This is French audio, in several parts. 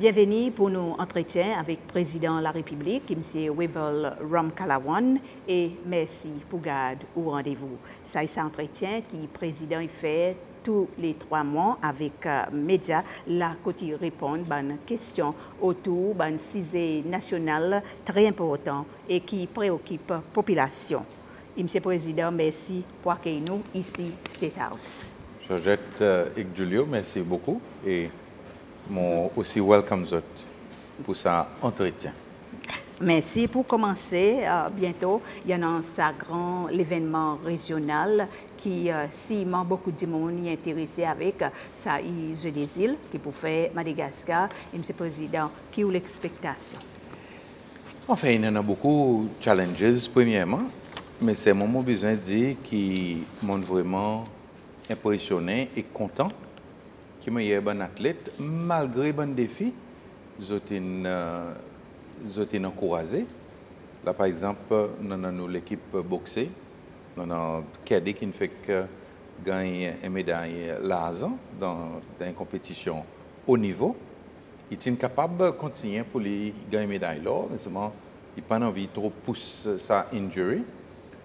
Bienvenue pour nos entretiens avec le président de la République, M. Wevel Ramkalawan, et merci pour garder au rendez-vous. C'est un entretien qui le président fait tous les trois mois avec euh, médias, là, côté répondre à une question autour d'un sujet national très important et qui préoccupe la population. Monsieur le Président, merci pour nous ici, State House. Georgette euh, merci beaucoup. Et mon aussi welcome zot pour entretien. Merci. Pour commencer, euh, bientôt, il y a un ça grand l'événement régional qui, euh, si beaucoup de monde est intéressé avec, ça, Jeux des îles, qui pour faire Madagascar. Et M. le Président, qui est l'expectation? Enfin, il y en a beaucoup de challenges, premièrement, mais c'est mon besoin de dire qui m'ont vraiment impressionné et content qui m'a un bon athlète malgré bon défi j'ai été encouragé là par exemple nous avons l'équipe boxée nous avons cadet qui fait que gagner une médaille l'argent dans, une compétition haut niveau il est capable de continuer pour gagner une médaille. Là mais il n'a pas envie de trop pousser sa injury.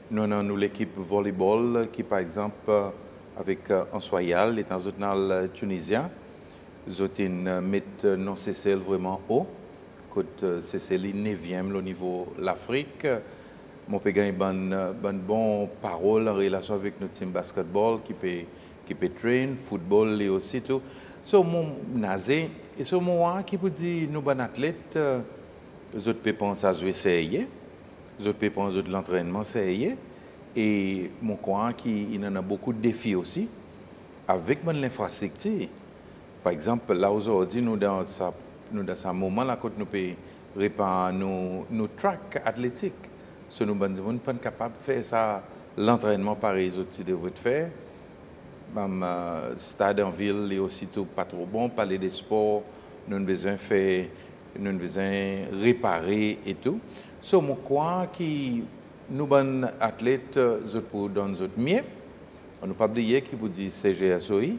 Nous avons l'équipe volleyball qui par exemple avec euh, en Soyal, l'international tunisien. Zotin met non CCL vraiment haut. Côte CCL 9e au niveau l'Afrique. Mon peux gagner bonne, bonne parole en relation avec notre team basketball qui peut, qui peut train, football et aussi tout. So, mon nazé, et ce moment qui peut dire, nous, bon athlètes, les autres peuvent penser à jouer sérieux. Les autres peuvent penser à l'entraînement sérieux. Et mon coin, qui, il en a beaucoup de défis aussi, avec l'infrastructure. Par exemple, là aujourd'hui, nous dans ce nous dans moment là, quand nous pouvons réparer nos, nos tracks athlétiques, ce nous ne sommes pas capables de faire ça, l'entraînement pareil, les autres devraient faire. Même euh, stade en ville est aussi tout pas trop bon, parler des sports, nous avons besoin de faire, nous avons besoin de réparer et tout. Ce mon coin qui nous, bon athlètes, nous pour dans notre mieux. On n'a pas oublié qui vous dit CGSOI.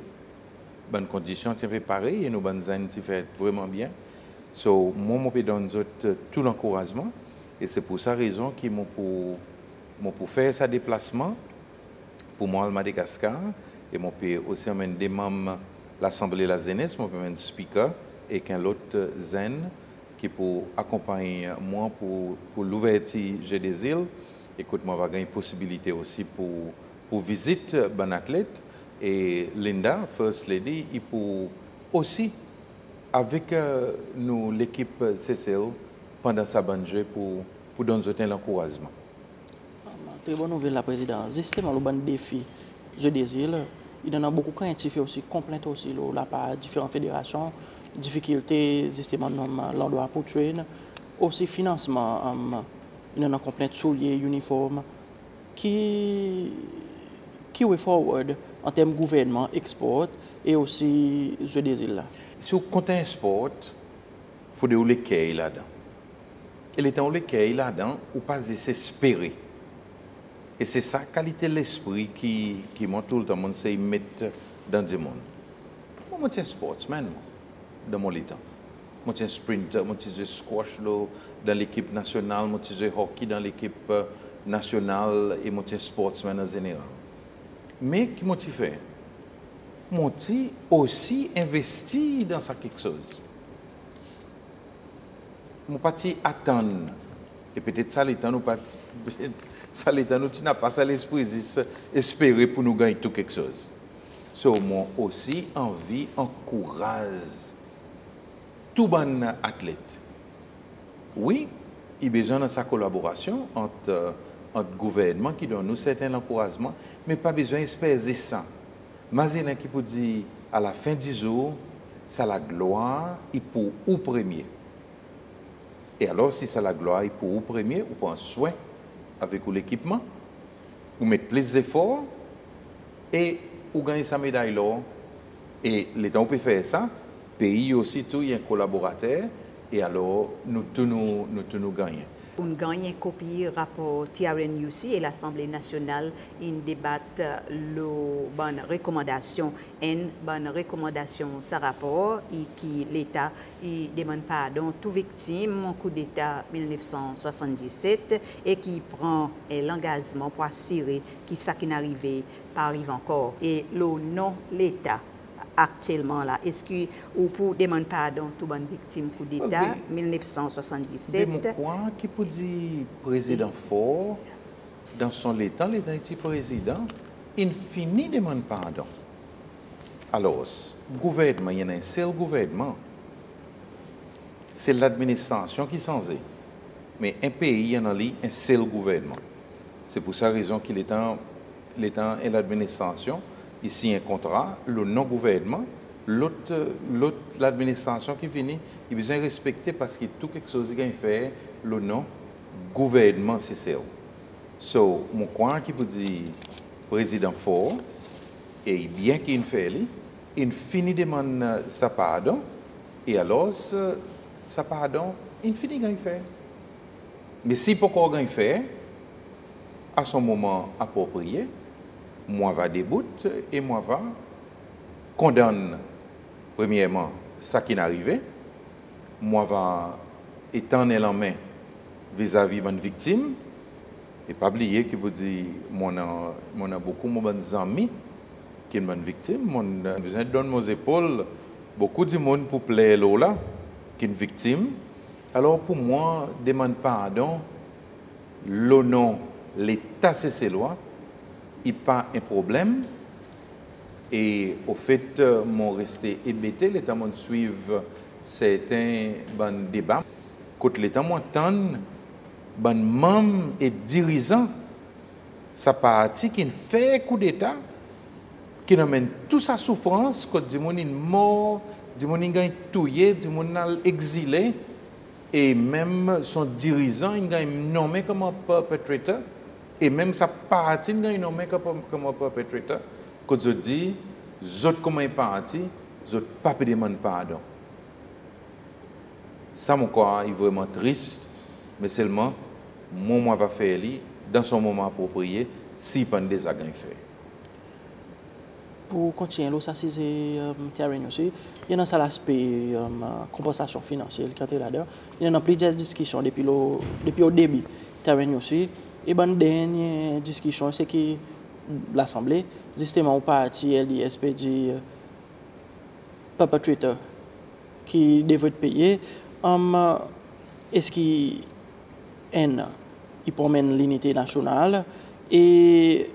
Bonne condition, tu fais et nous, bonnes tu fais vraiment bien. So, moi, je donne tout l'encouragement. Et c'est pour ça raison qu'ils m'ont pour, pour faire ce déplacement pour moi, à Madagascar. Et mon peux aussi amener des membres l'Assemblée la jeunesse, mon un speaker et qu'un autre zen qui pour accompagner moi pour, pour l'ouverture des îles écoute, moi, va gagner possibilité aussi pour, pour visiter un athlète. Et Linda, First Lady, il pour aussi, avec euh, nous, l'équipe CCL, pendant sa bonne pour, pour donner l'encouragement. Ah, très bonne nouvelle, la présidente. Justement, le bon défi, je désire, il y en a beaucoup qui aussi, complaintes aussi, là, par différentes fédérations, difficultés, justement, l'endroit pour train, aussi financement. Um, il y a complète souliers, uniformes, qui, qui est forward en termes de gouvernement, export et aussi jeu des îles. Si vous comptez un sport, il faut des les là-dedans. Et les temps les là-dedans, ou pas s'espérer. Et c'est ça, qualité de l'esprit qui, qui montre tout le temps, c'est mettre dans le monde. Moi, je suis un sportsman dans mon temps. Je suis un sprinter, je suis squash, dans l'équipe nationale, moi je hockey dans l'équipe euh, nationale et moi je sportsman en général. Mais qui m'a fait Moi aussi investi dans ça quelque chose. Moi pas attendre. Et peut-être ça l'état nous pas ça l'état nous tu n'as pas ça l'esprit espérer pour nous gagner tout quelque chose. So mon aussi envie encourage tout bon athlète oui, il a besoin de sa collaboration entre, euh, entre gouvernement qui donne nous certains encouragements, mais pas besoin d'espérer ça. Mazina qui peut dire à la fin du jour, c'est la gloire, il pour ou premier. Et alors, si c'est la gloire, il pour ou premier, ou un soin avec l'équipement, ou mettre plus d'efforts, et ou gagner sa médaille là. Et l'État peut faire ça, pays aussi, tout, il y a un collaborateur, et alors nous tous nous, gagnons. On gagne copie rapport TRNUC et l'Assemblée nationale in débattent le bonne recommandation une bonne recommandation ce rapport et qui l'État demande pardon tout victime au coup d'État 1977 et qui prend l'engagement pour assurer que ça qui n'arrive pas encore et le non l'État actuellement là? Est-ce que vous pouvez demander pardon tout bonne victime coup d'État 1977 Mais quoi qui peut dire président fort dans son état, l'état est président, il finit demande pardon. Alors, gouvernement, il y en a un seul gouvernement. C'est l'administration qui s'en est. Mais un pays, il y en a un seul gouvernement. C'est pour ça raison qu'il est l'État et l'administration ici un contrat, le non-gouvernement, l'autre, l'administration qui finit, il a besoin respecter parce que tout quelque chose qu'il fait, le non-gouvernement, c'est ça. So, mon coin qui peut dire président fort, et bien qu'il fait, il finit de demander sa pardon, et alors, sa pardon, il finit de faire. Mais si pourquoi il fait, à son moment approprié, moi va déboute et moi va condamne. Premièrement ça qui est arrivé, moi va étendre la main vis-à-vis de victime. Et pas oublier que vous dire mon a, mon beaucoup de amis qui sont victime, mon besoin de donner mes épaules beaucoup de monde pour plaire là qui est victime. Alors pour moi, demande pardon, nom, l'État c'est ses lois, il pas un problème. Et au fait, euh, mon resté hébété, l'État m'a suivre certains bon débats. Quand l'État m'entend, bon membres et dirigeants, sa partie qui fait coup d'État, qui amène toute sa souffrance, quand sont morts, des gens sont tués, des gens sont exilés, et même son dirigeant, il est nommé comme un perpétrateur. Et même sa partie, il y a une nommé comme, comme perpétrateur. Quand je dis, je comme un parti, je pas demander pardon. Ça, mon corps est vraiment triste, mais seulement, mon moi va faire dans son moment approprié, si pas des fait. Pour continuer, ça c'est euh, aussi. Il y a un l'aspect euh, compensation financière qui est là-dedans. Il y a plusieurs discussions depuis le, depuis le début. aussi. Et la dernière discussion, c'est que l'Assemblée, justement, au parti LISP dit Papa Twitter qui devrait payer, um, est-ce qu'il il promène l'unité nationale et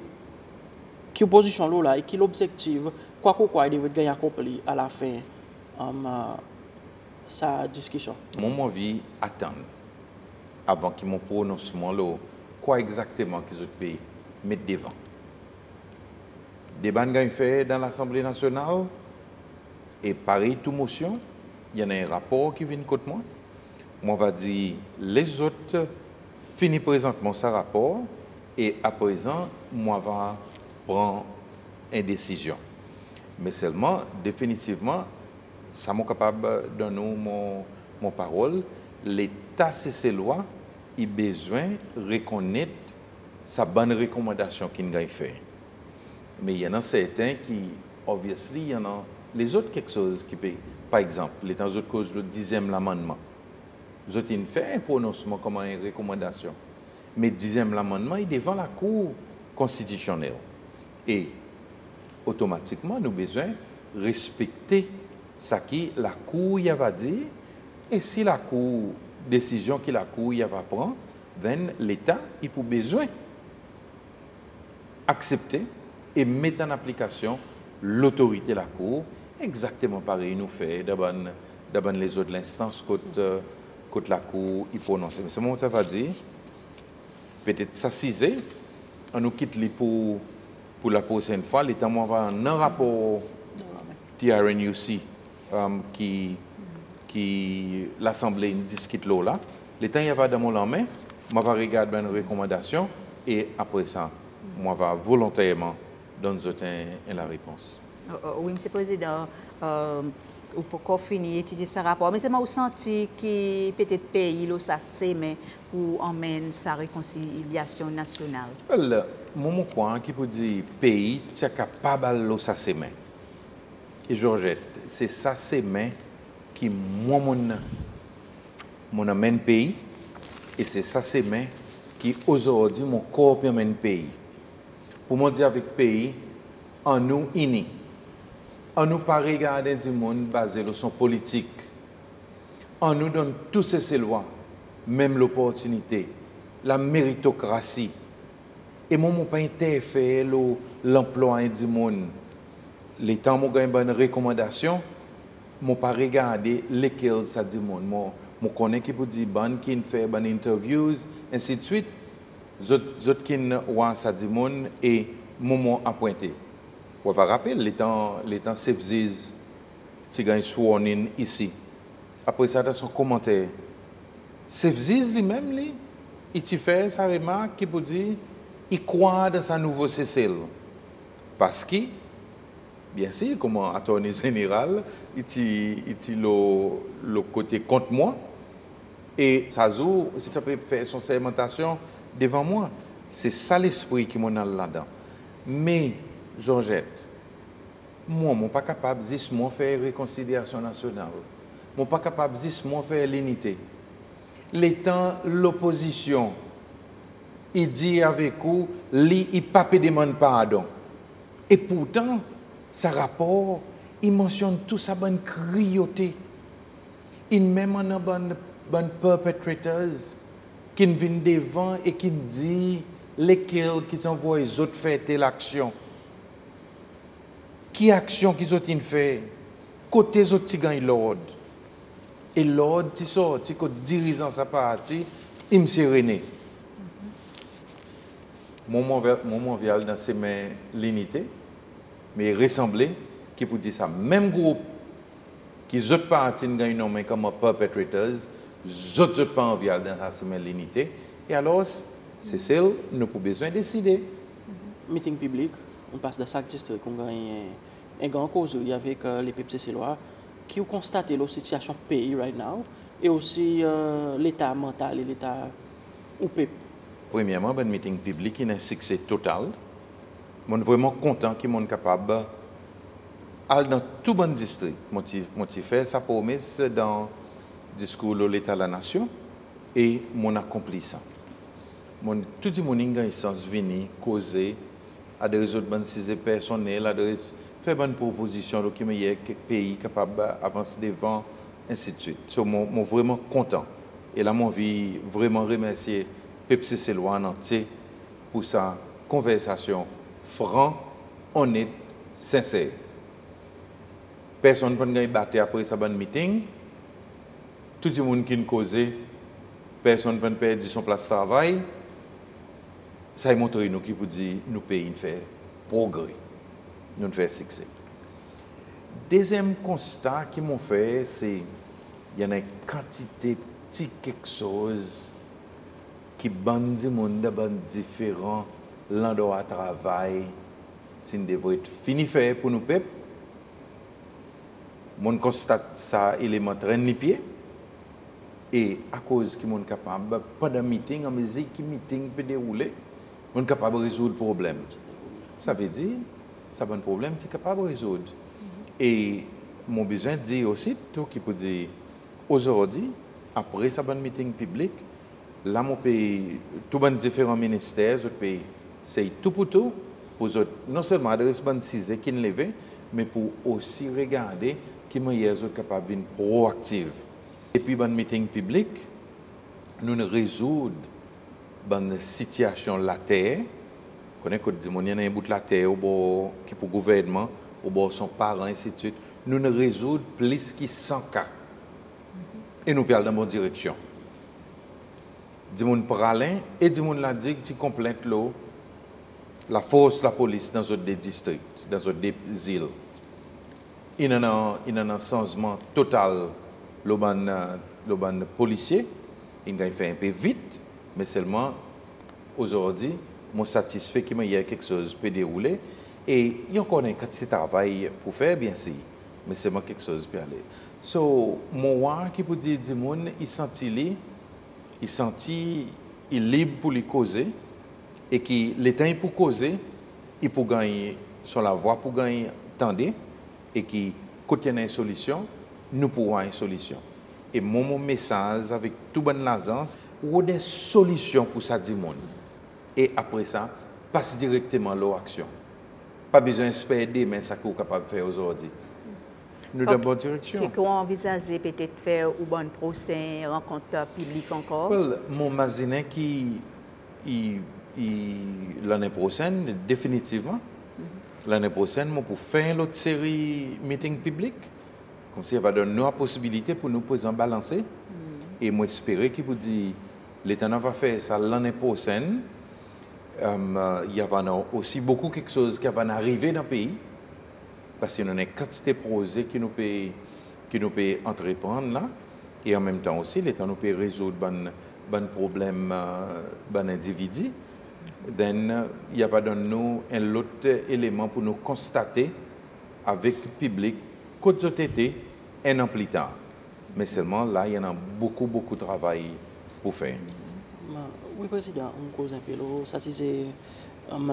qui opposition là et qui l'objectif, quoi que quoi, il devrait gagner accompli à la fin um, sa discussion. Mon envie attendre avant qu'il mon prononcement là quoi exactement que les autres pays mettent devant? Des banques fait dans l'Assemblée nationale, et pareil, toute motion, il y en a un rapport qui vient contre moi. Moi, va dire, les autres finissent présentement ce rapport, et à présent, moi, va prendre une décision. Mais seulement, définitivement, ça m'a capable de donner mon, mon parole, l'État, c'est ses lois, il besoin reconnaître sa bonne recommandation qu'il a fait. Mais il y en a certains qui, obviously, il y en a les autres quelque chose qui peut, par exemple, les temps autres cause le dixième amendement. Vous avez fait un prononcement comme une recommandation. Mais le dixième amendement est devant la Cour constitutionnelle. Et automatiquement, nous avons besoin de respecter ce que la Cour y a dit. Et si la Cour décision que la Cour va prendre, l'État, il a besoin accepter et mettre en application l'autorité de la Cour, exactement pareil nous fait dans les autres instances que euh, la Cour y prononce. Mais c'est mon ça va dire, peut-être s'assiser, on nous quitte pour, pour la prochaine fois, l'État va un rapport TRNUC euh, qui qui l'Assemblée discute là. Le temps y va dans mon main, moi va regarder une recommandation et après ça, moi va volontairement donner la réponse. Oh, oh, oui, Monsieur le Président. Euh, ou pourquoi finir étudier ce rapport? Mais c'est moi senti que peut-être pays là ça mais pour emmèner sa réconciliation nationale? Well, mon point qui peut dire pays tu capable de ça et Georgette c'est ça mais qui moi mon mon amène pays et c'est ça mais qui aujourd'hui mon corps amène pays. Pour moi dire avec pays en nous unis on nous pas regarder du monde basé sur son politique. On nous donne tous ces lois, même l'opportunité, la méritocratie. Et moi, je pas interféré l'emploi du monde. Les temps où j'ai une recommandation, ne pas regarder lesquels ça dit monde. Je connais qui peut dire bon, qui fait bonne interviews, ainsi de suite. D'autres qui ont ça dit monde et moment à pointer. On va rappeler les temps, les temps Sefziz, qui gagne sworn in ici. Après ça, dans son commentaire, Sefziz lui-même, lui, il fait sa remarque qui peut dire il croit dans sa nouveau Cécile. Parce que, bien sûr, comme attorney général, il est le, côté contre moi. Et ça, ça peut faire son sermentation devant moi. C'est ça l'esprit qui m'en a là-dedans. Mais, Georgette, moi, je ne suis pas capable de faire réconciliation nationale. Je ne suis pas capable de faire l'unité. L'étant l'opposition, il dit avec vous, il ne demande pardon. Et pourtant, ce rapport, il mentionne tout ça bonne cruauté. Il même en a bonne bon perpetrators qui viennent devant et qui dit lesquels qui envoient les autres faire telle action. Qui action qu'ils ont fait? Côté les autres gagnent l'ordre. Et l'ordre, tu sors, tu dirigeant sa partie, il me serené. Mon moment vial dans ces mains l'unité, mais ressembler, qui peut dire ça, même groupe, qui autres parties gagnent nommé comme perpetrators, autres pas vial dans ces mains l'unité. Et alors, c'est celle nous avons besoin de décider. Meeting public, on passe de chaque district, on gagne un grand cause avec les peuples lois qui ont constaté la situation pays right now et aussi euh, l'état mental et l'état au peuple. Premièrement, un meeting public qui est un succès total. Je suis vraiment content qu'ils soient capables d'aller dans tout bon district. Je fait sa promesse dans le discours de l'État de la Nation et mon accompli ça. Tout le monde a venu causer à des réseaux de personnels, à faire bonne proposition qui me y pays capable d'avancer devant, ainsi de suite. Je suis vraiment content. Et là, je vie vraiment remercier Pepsi en entier pour sa conversation franc, honnête, sincère. Personne ne peut battre après sa bonne meeting. Tout le monde qui a causé, personne ne peut perdre son place de travail. Ça montre nous qui peut dire nous pays faire progrès nous faisons succès. Deuxième constat qu'ils m'ont fait, c'est qu'il y a une quantité de petits quelque chose qui bandit monde différent l'endroit de travail qui devrait être fini faire pour nous peuple. Mon constate ça élément train les pieds et à cause qu'ils sont capable pendant meeting en musique qui meeting peut dérouler, on capable de résoudre le problème. Ça veut dire ça un problème, es capable de résoudre. Et mon besoin de dire aussi, tout qui peut dire, aujourd'hui, après ça bon meeting public, là, mon pays, tous les différents ministères, autres pays, c'est tout pour tout, pour non seulement les sujets qui ne lèvent, mais pour aussi regarder qui sont capables d'être proactifs. Et puis, bon meeting public, nous résoudre la situation de la terre, connaît que des gens un bout de la terre au qui pour gouvernement au bord son parents ainsi de suite. Nous ne résoudre plus que 100 cas. Et nous parlons dans bonne direction. Gens pralin et gens la dit qui complète l'eau la force la police dans des districts dans des îles il y a un, a changement total le ban, policier il a fait un peu vite mais seulement aujourd'hui suis satisfait qu'il y ait quelque chose peut dérouler. Et il y a encore un de travail pour faire, bien sûr. mais moi quelque chose qui peut aller. So, mon roi qui peut dire il sentit il sentit, il est libre pour lui causer, et qui, le temps pour causer, il peut gagner sur la voie pour gagner tendez, et qui, quand il y a une solution, nous pouvons avoir une solution. Et mon, mon message, avec toute bonne l'agence, ou des solutions pour ça du monde. Et après ça, passe directement à l'action. Pas besoin d'espérer mais ça qu'on est capable de faire aujourd'hui. Nous dans la bonne direction. Qu'est-ce qu'on envisage peut-être faire ou bon procès, rencontre publique encore? Well, mon masinet qui, l'année prochaine, définitivement, l'année prochaine, moi, pour faire l'autre série meeting public, comme ça, il va donner la possibilité pour nous poser en balancer. Et moi, espérer qu'il vous dit, l'État va faire ça l'année prochaine. Euh, il y a aussi beaucoup quelque chose qui va arriver dans le pays parce qu'il y a une quantité de projets qui nous peut, qui nous peut entreprendre là. Et en même temps aussi, l'État nous peut résoudre bon, bon problème, euh, bon individu. Then, euh, il y a dans nous un autre élément pour nous constater avec le public qu'au été un an plus tard. Mais seulement là, il y en a beaucoup, beaucoup de travail pour faire. Oui, président, on cause un peu. Ça, c'est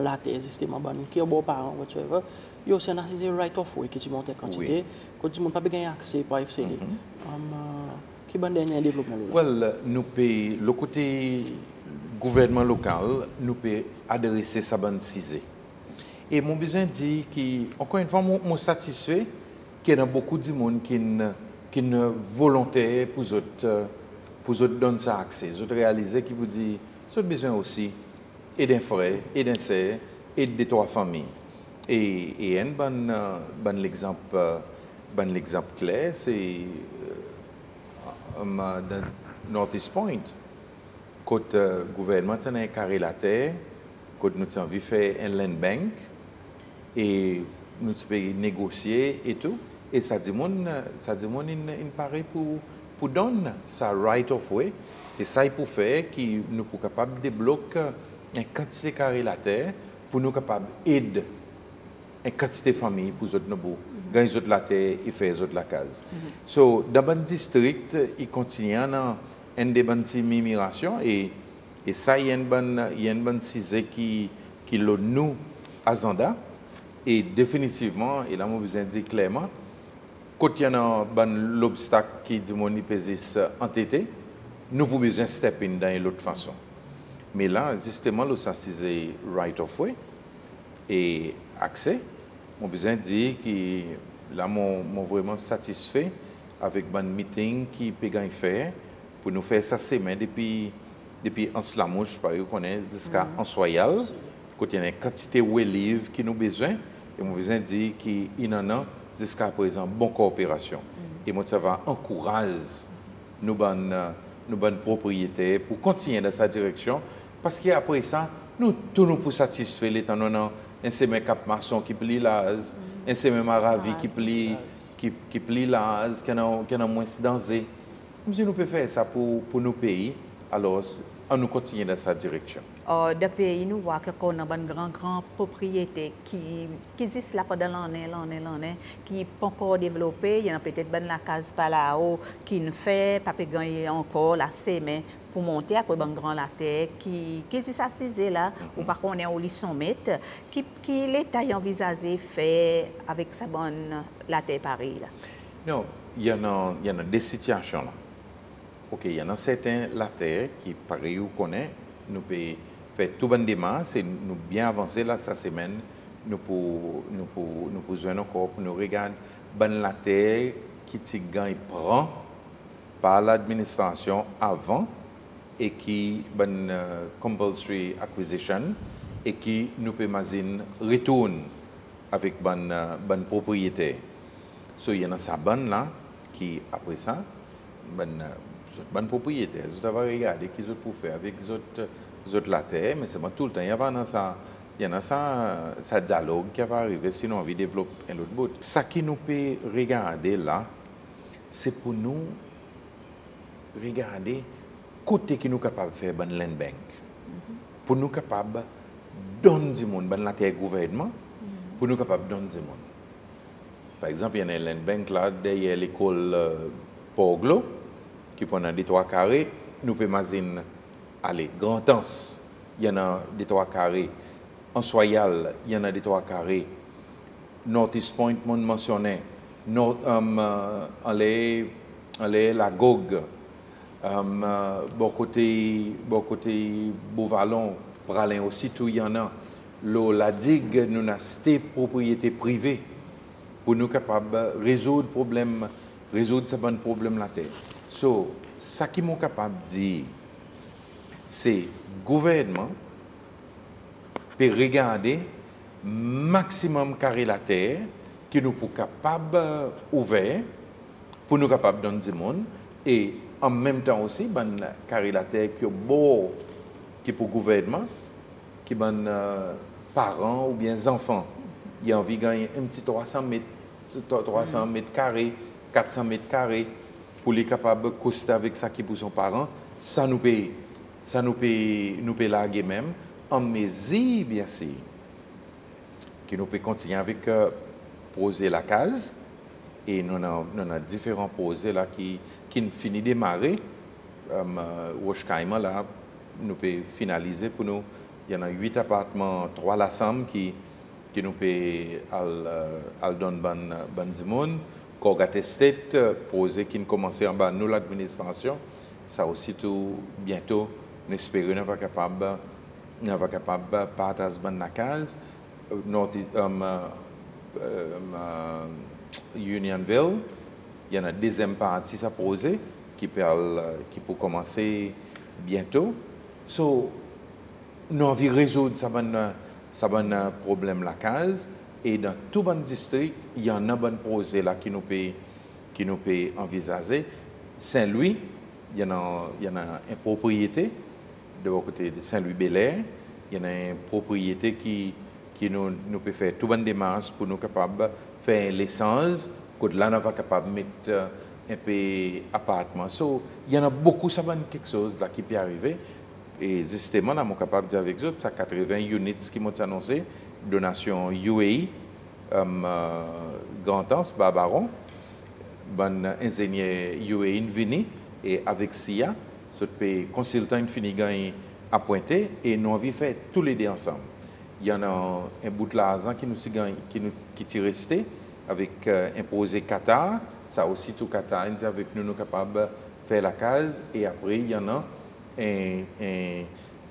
la thèse, ban, qui est bon parent, whatever. Yo, c'est un assisé right of way qui tu montes en quantité. Quand tu montes pas bien accès par FCD. Uh, qui est bon dernier développement? Well, nous payons, le côté gouvernement local, nous peut adresser sa bande cisée. Et mon besoin dit que, encore une fois, moi, moi satisfait qu'il y a beaucoup de monde qui qui ne volontaire pour euh, pour donner ça accès. Eux réaliser qui vous dit, ont besoin aussi et d'un frère, et d'un sœur, et de trois familles. Et, un bon, bon exemple, bon exemple clair, c'est euh, dans Northeast Point. Quand le gouvernement a carré la terre, quand nous avons faire un land bank, et nous avons négocier et tout, et ça dit mon, ça dit il paraît pour, pour donner ça right of way, et ça il pour faire que nous sommes capables de débloquer une quantité de carré la terre pour nous capables d'aider une quantité de familles pour les autres gagner les autres la terre et faire la case. So, dans le district, il continue à une des bonnes migration et, et ça, il y a une bonne, il y a une bonne qui, qui le nous agenda et définitivement, et là, moi, vous dire clairement, quand il y a un l'obstacle qui dit mon hypésis entêté, nous pouvons besoin step in dans l'autre façon. Mais là, justement, le ça c'est right of way et accès. Mon besoin dire que là, mon, mon vraiment satisfait avec un meeting qui peut gagner faire pour nous faire ça semaine depuis depuis en Slamouche, par exemple, jusqu'à en Soyal, quand il y a une quantité de livres qui nous besoin, et mon besoin dire qu'il y en a jusqu'à présent bonne coopération. Et moi, ça va encourager nos bonnes, nos bonnes propriétaires pour continuer dans sa direction, parce qu'après ça, nous, tous nous pour satisfaire l'État, nous avons un semaine cap maçon qui plie l'az, un semaine maravi qui plie, qui, qui plie l'az, qui a, moins danger. Si nous pouvons faire ça pour, pour nos pays, alors on nous continue dans sa direction. Or, dans pays, nous voyons qu'on a une grande, grande propriété qui, qui existe là pendant l'année, l'année, l'année, qui n'est pas encore développée. Il y en a peut-être ben la case par là-haut qui ne fait pas gagner encore la semaine pour monter à quoi ben grand la terre qui qui existe à ces là ou par contre on est au lit 100 mètres qui qui l'État envisagé faire avec sa bonne la terre Paris là. Non, il y en a, il y en a des situations là. OK, il y en a certains la terre qui, pareil, ou connaît, nous pouvons faire tout bon et nous bien avancer là cette semaine. Nous pour nous pour nous pour encore pour nous regarder ben la terre qui gagne prend par l'administration avant et qui ben euh, compulsory acquisition et qui nous peut imaginer retourne avec ben euh, ben propriétaire. So, il y en a sa bonne là, qui, après ça, bonne, bonne propriétaire. Ils ont regardé qu'ils ont pour faire avec les autres, les autres la terre, mais c'est tout le temps. Il y a dans ça, il y en a ça, ça dialogue qui va arriver, sinon on va développer un autre bout. Ça qui nous peut regarder là, c'est pour nous regarder côté qui nous capable de faire ban land bank. Pour nous capable de donner du monde, la terre gouvernement, pour nous capable de donner du monde. Par exemple, il y a un land bank là, derrière l'école euh, Poglo, qui prend des trois carrés, nous pouvons imaginer, allez, Grand Anse, il y en a des trois carrés. En Soyal, il y en a des trois carrés. Northeast Point, mon mentionné. North, um, allez, allez, la Gog. Um, bon côté, bon côté Beauvalon, Pralin aussi, tout il y en a. L'eau, la digue, nous avons cette propriété privée pour nous capables de résoudre problème, résoudre ce bon problème la terre. So, ça qui m'ont capable de dire, c'est gouvernement peut regarder maximum carré la terre qui nous pour capable ouvert pour nous capable donner du monde. Et en même temps aussi ben carré la terre qui est beau qui pour gouvernement qui ben euh, parents ou bien enfants il a envie de gagner un petit 300 mètres 300 mètres carrés 400 mètres carrés pour les capables de coster avec ça qui pour son parent ça nous paye. Ça nous peut nous larguer même. En mesure bien sûr que nous peut continuer avec euh, poser la case. Et nous avons, différents projets là qui qui finissent de démarrer um, euh, là nous peut finaliser pour nous. Il y en a huit appartements trois la somme qui qui nous peut al euh, donner du monde Colgate State projet qui commencé en bas nous l'administration. Ça aussi bientôt nous espérons qu'on va capable nous va capable partager la case. North, um, um, Unionville il y en a une deuxième partie à poser qui peut, commencer bientôt. So, nous avons résoudre ce ça bon problème la case et dans tout bon district, il y a un bon projet là qui nous peut, qui nous peut envisager. Saint-Louis, il y en a, il y a une propriété de côté de Saint-Louis-Belair. Il y en a une propriété qui, qui nous, peut faire tout bon démarche pour nous capables faire l'essence, que là, sommes capables de mettre un peu appartement. So, il y en a beaucoup, ça va quelque chose là qui peut arriver. Et justement, nous sommes capables de dire avec ça 80 units qui m'ont annoncé, donation UAE, um, uh, Grand Anse, Barbaron, bon ingénieur UAE venu et avec SIA, ce consultant fini à pointer et nous avons fait tous les deux ensemble. Il y en a un bout de l'argent qui nous est resté avec euh, un projet Qatar, ça aussi tout Qatar nous nous capables de faire la case et après il y en a un, un,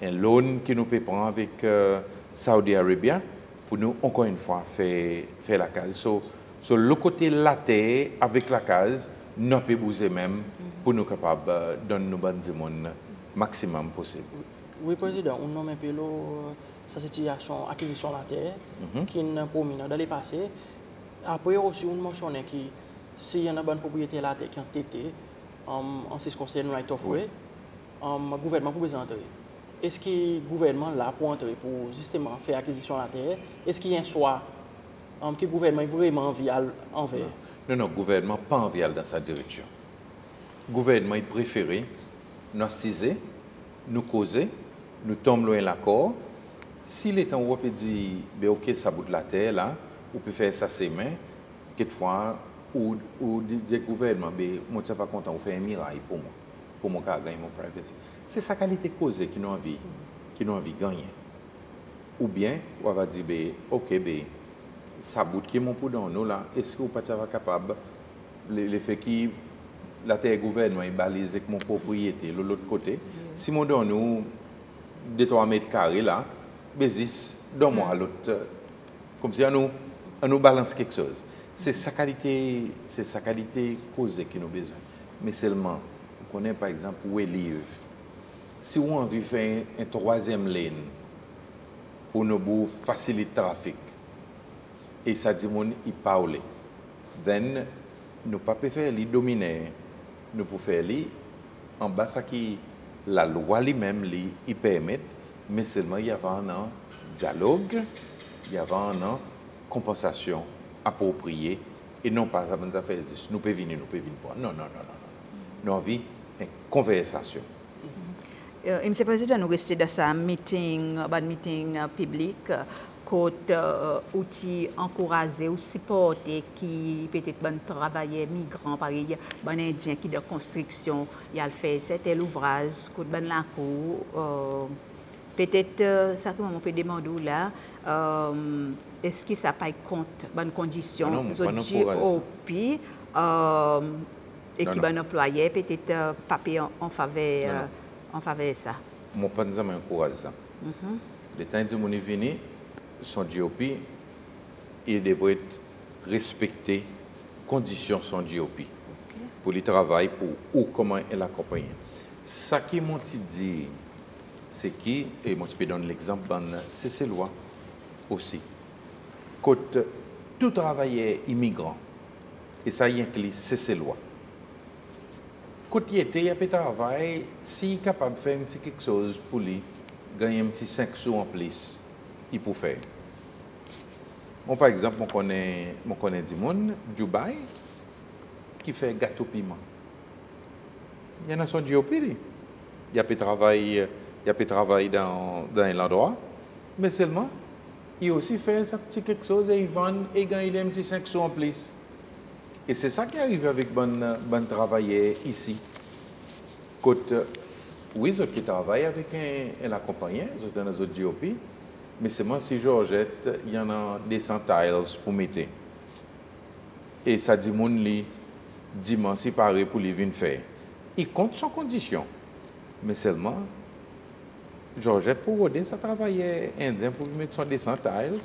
un loan qui nous peut prendre avec euh, Saudi Arabia pour nous encore une fois faire, faire la case. Sur so, le côté la terre avec la case, nous pouvons bouger même pour nous capables de donner nous monde maximum possible. Oui, Président, on nomme un peu sa situation acquisition de la terre mm -hmm. qui est prominent dans les passés. Après aussi, on mentionne que s'il y a une bonne propriété de la terre qui été um, en ce qui concerne right of way, um, gouvernement peut entrer. Est-ce que le gouvernement là pour entrer pour justement faire acquisition de la terre? Est-ce qu'il y a un choix um, que le gouvernement est vraiment envers envers? Non, non, le gouvernement pas envers dans sa direction. Le gouvernement est préféré nous assiser, nous causer, nous tomber loin l'accord. Si l'État peut dire, ben, OK, ça bout de la terre, là, on peut faire ça ses mains, quelquefois, ou, ou dire gouvernement, ben, moi, je suis pas content, on fait un miracle pour mon cas, gagner mon privacy. C'est sa qualité causée qui nous envie, qui nous envie de gagner. Ou bien, on va dire, ben, OK, ben, ça bout qui est mon pour nous, là, est-ce que vous pas capable, le fait qui la terre gouvernement est balisée avec mon propriété, de l'autre côté. Si je donne nous 2-3 mètres carrés là, bésis, donne-moi l'autre. Comme si on nous, on nous balance quelque chose. C'est sa qualité, c'est sa qualité causée qui nous a besoin. Mais seulement, connaît par exemple où est livre. Si on de faire un troisième ligne pour nous faciliter le trafic, et ça dit mon il parle, then nous pas faire les dominer. Nous pouvons faire en bas ça qui la loi lui-même lui il permet. Mais seulement il y a un dialogue il y a une compensation appropriée. Et non pas ça nous faire nous pouvons venir nous pouvons venir. Pas non non non non. Nous envie une conversation. Euh, Monsieur le Président, nous restons dans un meeting, un meeting public côté euh, outils encouragés ou supporter qui peut-être bon travailleurs migrants par exemple bon indien qui de construction il a fait c'était l'ouvrage côté bon la cour euh, peut-être euh, ça que on peut demander là euh, est-ce que ça pas compte bonne condition Ah non, pas au pire euh, et Non, qui non. bon employé peut-être euh, papier en, en faveur euh, en faveur ça Mon pas nous encourage ça. Le temps de mon venu, son GOP, il devrait respecter conditions son GOP pour le travail, pour où, comment elle accompagne. Ça qui m'ont dit, c'est qui, et moi je peux donner l'exemple, c'est ces lois aussi. Quand tout travailleur immigrant, et ça y inclut ces lois. Quand il il a fait travail, s'il est capable de faire un quelque chose pour lui, gagner un petit 5 sous en plus, il peut faire. Par exemple, je connais, connais du monde, Dubaï, qui fait gâteau piment. Il y en a GOP, lui. Il a il a pu travailler dans, dans l'endroit, mais seulement, il aussi fait un quelque chose et il vend et il un petit 5 sous en plus. Et c'est ça qui arrive avec bon, bon travailleur ici. Côte, oui, ceux qui travaillent avec un, un accompagnant, ceux dans les autres GOP, mais seulement si Georgette, il y en a des 100 tiles pour mettre. Et ça dit, mon lit, dimanche, c'est pareil pour les venir faire. Il compte son condition. Mais seulement, Georgette, pour aider, ça travaillait indien pour mettre son des 100 tiles.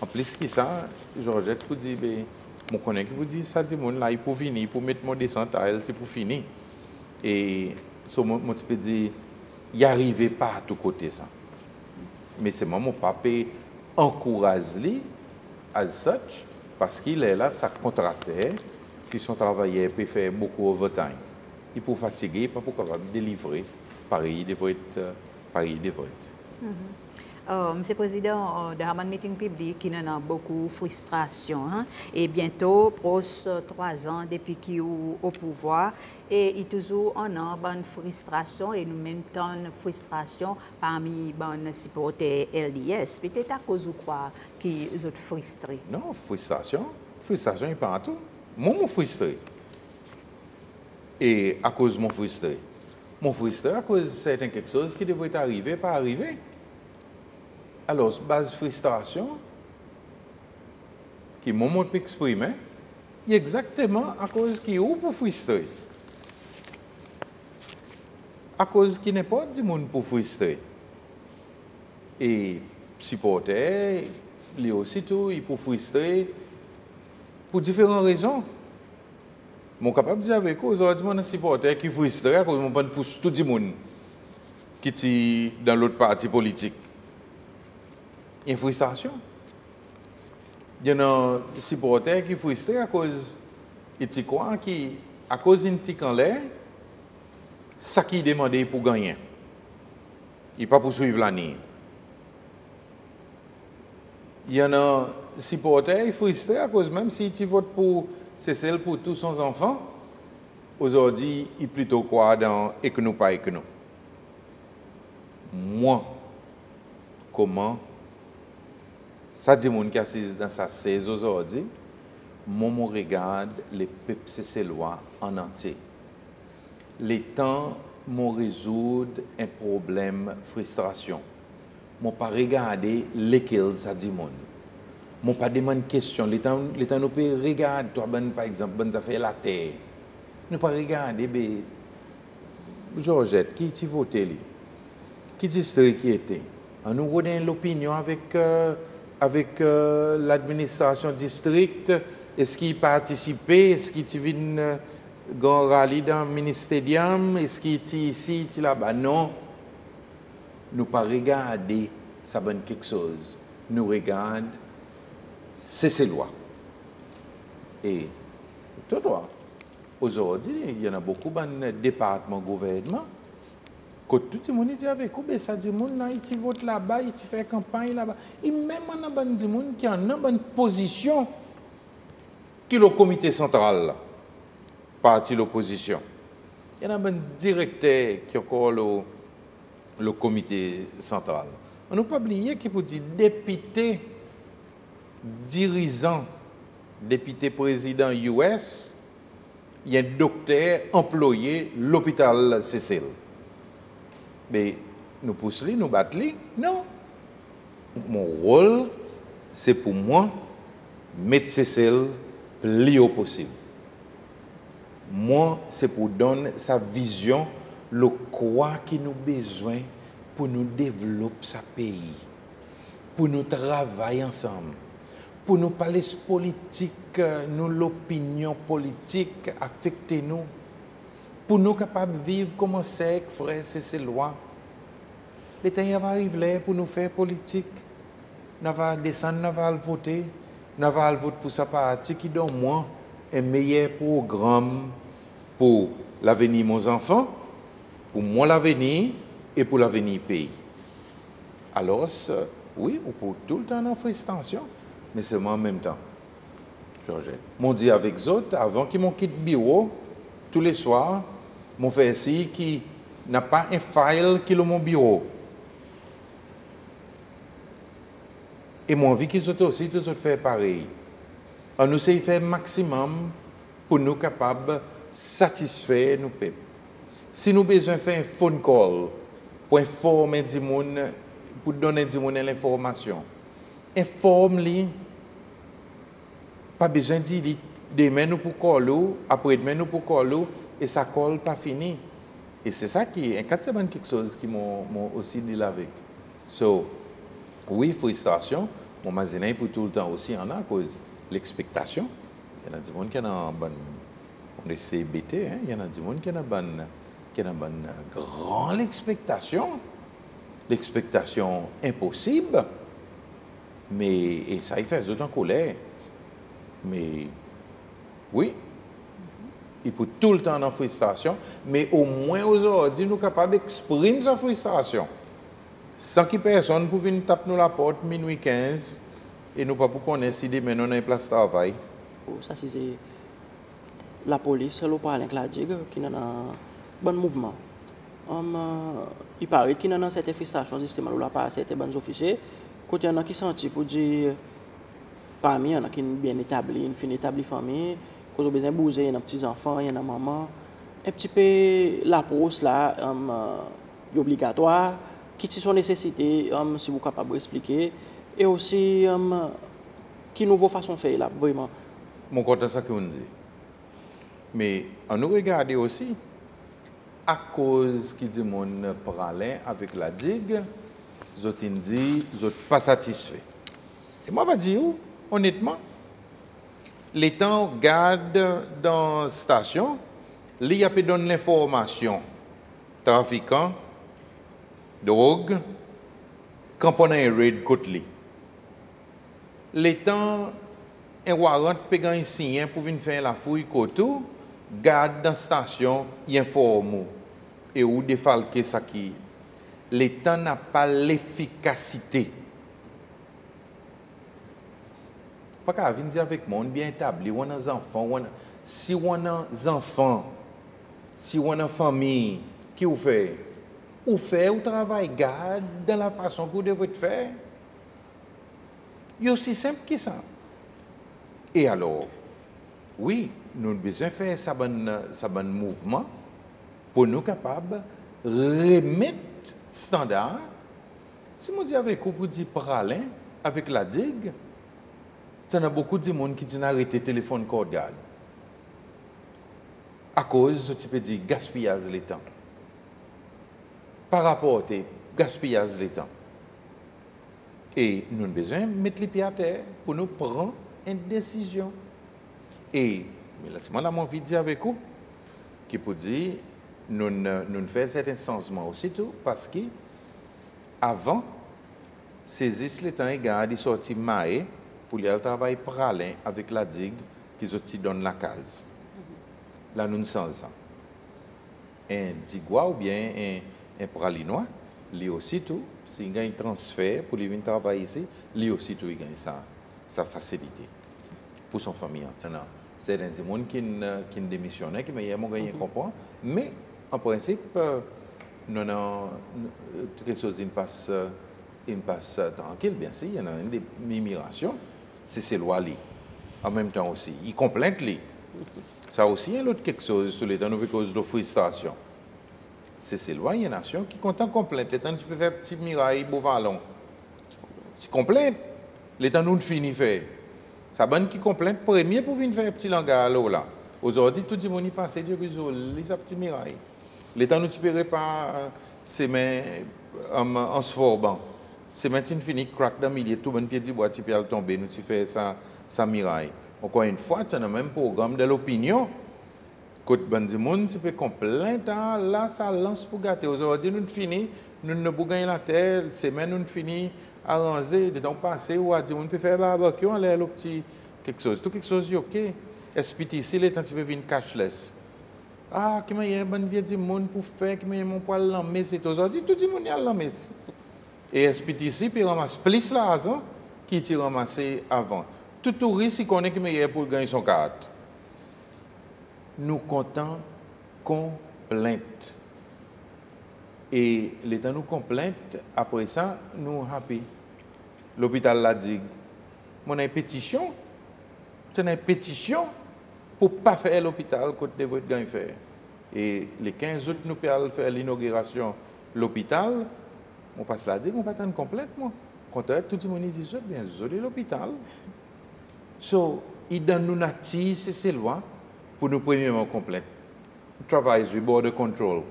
En plus que ça, Georgette pour dire, mon connaît qui vous dit, ça dit, mon là, il faut venir, pour mettre mon descente tiles, c'est pour finir. Et so, moi, tu peux dire, il arrivait pas à tout côté ça. Mais c'est mon papa encourage lui as such, parce qu'il est là, ça contractait, si son travailleur peut faire beaucoup overtime. Il peut fatiguer, pas pour capable de délivrer. Pareil, il devrait être, euh, il être. Euh, Monsieur le Président, euh, de Haman Meeting Public, y en a beaucoup de frustration. hein. Et bientôt, proche euh, trois ans depuis qu'il est au, pouvoir, et il toujours en bonne frustration et nous même temps frustration parmi les supporters LDS. Peut-être à cause de quoi qu'ils sont frustrés? Non, frustration. Frustration, il pas en tout. Moi, je suis frustré. Et à cause de mon frustré. Mon frustré à cause de quelque chose qui devrait arriver, pas arriver. Alors, base frustration, qui mon monde peut exprimer, est exactement à cause qui est pour frustrer. À cause qui n'est pas du monde pour frustrer. Et supporter, lui aussi tout, il peut frustrer pour différentes raisons. Je suis capable de dire avec vous, aujourd'hui, suis supporter qui frustré à cause de mon tout le monde qui est dans l'autre parti politique. Il y a une frustration. Il y a un supporter qui est frustré à cause de quoi qui, à cause d'une tique en l'air, ça qui demandé pour gagner. Il pas poursuivre l'année. Il y en a supporters frustrés à cause même si tu votes pour celle pour tous son enfants, aujourd'hui, il plutôt quoi dans et que nous pas et que nous. Moi, comment ça dit mon qui assise dans sa chaise aujourd'hui, moi, je regarde les peuples cécélois en entier. Les temps, moi résoudre un problème frustration. Moi pas regarder lesquels ça dit mon. Moi pas demander question. Les temps, nous peut regarder toi ben par exemple la terre. Nous pas regarder ben Georgette qui tu voté. Qui qui était? On nous l'opinion avec euh, avec euh, l'administration district? Est-ce qu'il participait? Est-ce qu'il vient euh, gon rallye dans le ministère? Est-ce qu'il est ici, il là-bas? Non. Nous pas regarder ça bonne quelque chose. Nous regarde c'est ces lois. Et tout droit. Aujourd'hui, il y en a beaucoup de départements gouvernement. Tout le monde dit avec vous, ben, ça dit monde là, il vote là-bas, il fait campagne là-bas. Et même on a des gens qui ont une position qui est le comité central, là, parti l'opposition. Il y a un directeur qui est encore le, le comité central. On ne peut pas oublier qu'il faut dire député dirigeant, député président US, il y a un docteur employé l'hôpital Cécile. Mais nous poussons, nous battons, non. Mon rôle, c'est pour moi, mettre Cécile le plus haut possible. Moi, c'est pour donner sa vision, le quoi qui nous besoin pour nous développer ce pays, pour nous travailler ensemble, pour nous parler politique, nous l'opinion politique affecter nous, pour nous capables de vivre comme un sec, frère, c'est ces lois. Les temps va arriver pour nous faire politique. Nous allons descendre, nous allons voter, nous allons voter pour sa partie qui donne moi un meilleur programme pour l'avenir de mes enfants, pour moi l'avenir et pour l'avenir du pays. Alors, oui, on peut tout le temps en frustration, mais c'est moi en même temps. Georgette. Mon dit avec autres, avant qu'ils m'ont quitté le bureau, tous les soirs, Mon fait ici qui n'a pas un file qui est mon bureau. Et mon envie qu'ils sont aussi, tous autres fait pareil. On nous essaie faire maximum pour nous capables de satisfaire nos peuples. Si nous avons besoin de faire un phone call pour informer du monde, pour donner du monde l'information, informe-les. Pas besoin de dire demain nous pour call après demain nous pour call et ça colle pas fini. Et c'est ça qui est quelque chose qui m'a aussi dit avec. So, oui, frustration, mon mazinin pour tout le temps aussi en a cause l'expectation. Il y en a du monde qui a une bonne. On essaie bêter, hein? il y en a du monde qui a une bonne, qui a une bonne grande expectation. L'expectation impossible. Mais, et ça y fait autant colère. Mais, oui, il peut tout le temps en frustration, mais au moins aujourd'hui, nous sommes capables d'exprimer sa frustration sans que personne ne venir taper nous la porte minuit 15 et nous pas pour connaître si demain on a une place de travail. Oh, ça c'est la police, le parle avec la digue qui a un bon mouvement. Um, il paraît qu'il y a cette frustration justement là pas certains bons officiers côté il y en a qui senti pour dire parmi il y en a qui sont bien établis, une fin établie famille, qu'on a besoin de bouger, il y a petits enfants, il y a maman, un petit peu la pause là, um, uh, obligatoire qui sont nécessités, um, si vous êtes capable d'expliquer, et aussi um, qui nouvelle façon de faire là, vraiment. Mon côté, ça qu'on dit. Mais on nous regarde aussi, à cause qui dit mon parler avec la digue, je dit, je pas satisfait. Et moi, je vais dire, honnêtement, l'État garde dans la station, l'IAP e donne l'information. Trafiquant, drogue, camponnant et raid côté. L'État un warrant peut gagner signé pour venir faire la fouille côté, garde dans la station, il informe et ou défalquer ça qui. L'État n'a pas l'efficacité Pas qu'à venir avec moi, bien établi, on a des enfants, on a... si on a des enfants, si on a une famille, qui vous fait? Ou faire le travail garde de la façon que vous devez faire. C'est aussi simple que ça. Et alors, oui, nous avons besoin de faire ce bon, mouvement pour nous capables de remettre le standard. Si je dis avec vous pour dire parler avec la digue, il y a beaucoup de monde qui disent arrêter le téléphone code garde. À cause, tu peux dire gaspillage de temps par rapport au gaspillage de temps. Et nous avons besoin de mettre les pieds à terre pour nous prendre une décision. Et laissez-moi là mon vidéo avec vous, qui peut dire, nous, nous faisons cet changement aussitôt parce que avant, saisissent le temps et garde, ils sortent maé pour aller travailler pralin avec la digue qu'ils ont donné la case. Là, nous sommes un digua ou bien un et pour Alinois, lui aussi tout, s'il gagne transfert pour lui venir travailler ici, lui aussi tout, il gagne sa, sa facilité. Pour son famille. C'est un des gens qui, qui démissionné, qui m'a gagné comprendre, mais en principe, euh, non, non, quelque chose il passe, passe tranquille, bien sûr, il y a une des migrations, c'est ces lois là en même temps aussi. Ils complètent les. Ça aussi, il y a quelque chose sur l'État, nous cause de frustration. C'est ces lois, il y a une nation qui content complète. L'État, tu peux faire petit miraille, beau vallon. Tu complètes. L'État, nous finit faire. Ça bonne qui complète premier pour venir faire un petit langage là. Aujourd'hui, tout le monde y passe, Dieu les petits mirailles. L'État nous ne pas ses mains en, en se formant. C'est maintenant fini, crack dans le milieu, tout le monde bois, tu peux tomber, nous tu fais ça, ça miraille. Encore une fois, tu as le même programme de l'opinion. Côte monde, tu peux complètement, ah, là, ça lance pour gâter. Aujourd'hui, nous fini, nous ne pouvons gagner la terre, semaine, nous fini, arranger, de donc passer, ou à dire, on peut faire barbecue, on a le petit, quelque chose, tout quelque chose, ok. SPTC, les temps, tu peux venir cashless. Ah, qui m'a une bonne vie du monde pour faire, qui m'a mon poil l'emmesse, c'est aujourd'hui, tout le monde y a l'emmesse. Et SPTC puis ramasse plus l'argent qui t'a ramassé avant. Tout touriste il connaît que meilleur pour gagner son carte. Nous comptons complainte. Et l'État nous complainte, après ça, nous happy. L'hôpital l'a dit. Mon une pétition. C'est une pétition pour ne pas faire l'hôpital côté de votre faire. Et les 15 août, nous pouvons faire l'inauguration de l'hôpital. On passe là, dire qu'on va attendre complètement. Quand tout le monde dit, bien, je l'hôpital. So, il donne nous natis, ces lois, pour nous premièrement complète. Travail, border control.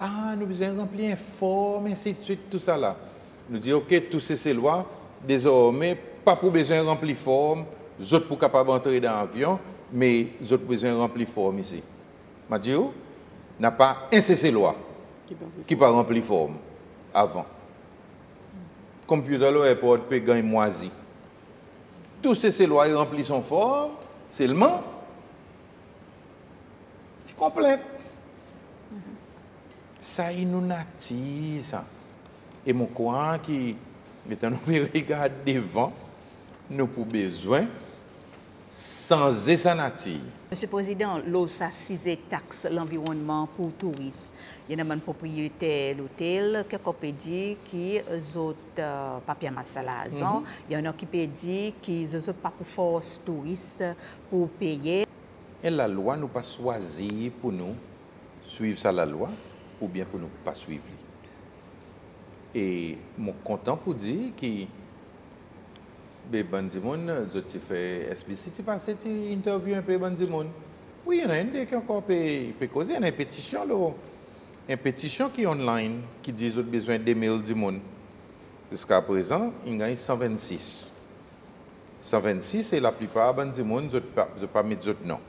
Ah, nous besoin remplir un forme, ainsi de suite, tout ça là. Nous disons, OK, tous ces lois, désormais, pas pour besoin remplir forme, autres pour capable d'entrer dans l'avion, mais autres besoin de remplir forme ici. Je dis, n'a pas un ces lois qui pas rempli forme avant. Computer l'aéroport peut gagner moisi. Tous ces lois remplissent son forme seulement tu complètes. Ça, il nous ça. Et mon coin qui, étant nous regarde devant, nous avons besoin sans. Monsieur le Président, l'OSA 6 taxe l'environnement pour touristes. Il y a un propriétaire l'hôtel qui peut dire qui ont euh, papier massalazan. Mhm. Il y en a qui peut dire qu'ils n'ont pas pour force touristes pour payer. Et la loi nous pas choisi pour nous suivre ça la loi ou bien pour nous pas suivre. Et mon content pour dire que ben Bandimoun, je t'ai fait SBC, tu passé, tu interview un peu. Oui, il y en a une qui encore peut, causer, a une pétition. Une pétition qui est online qui dit qu'ils ont besoin de 000 Dimon. Jusqu'à présent, il y a 126. 126 et la plupart des gens ne pas, mis d'autres noms.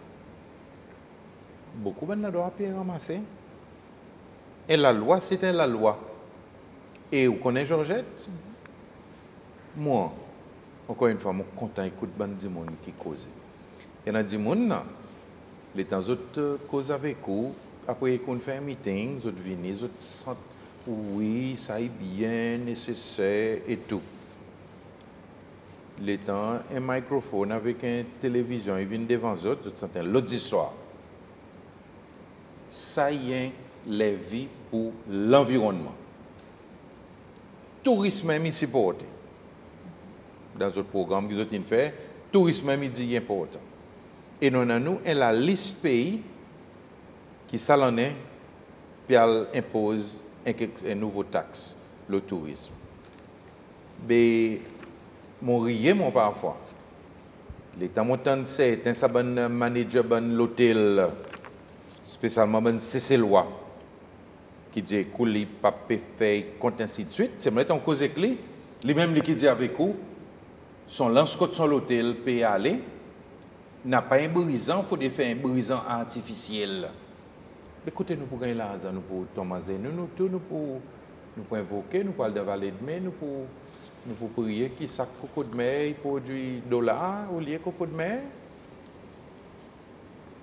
Beaucoup de gens doivent ramasser. Et la loi, c'était la loi. Et vous connaissez Georgette? Moi, encore une fois, je suis content d'écouter les gens qui causent. Il y en a des gens, les autres causent avec vous, après qu'on fait un meeting, ils viennent, ils sentent, oui, ça est bien, nécessaire et tout. Les temps, un microphone avec une télévision, ils viennent devant eux, ils sentent l'autre histoire. Ça y est, les vies pour l'environnement. Tourisme même dans notre programme qu'ils ont fait, tourisme même dit important. Et nous avons la liste pays qui salonnait puis elle impose un, nouveau taxe, le tourisme. Mais mon riez mon parfois. L'État montant c'est un sabon manager de l'hôtel, spécialement ben c'est loi qui dit les pas fait compte ainsi de suite. C'est maintenant cause clé, les mêmes qui dit avec vous son lance côte son l'hôtel peut aller, n'a pas un brisant, il faut faire un brisant artificiel. Écoutez, nous pour gagner l'argent, nous pour nous, nous, tout, nous pour, nous invoquer, nous pour aller vallée de mer, nous pour, nous pour prier qui sac coco de mer, produit dollar au lieu coco de mer.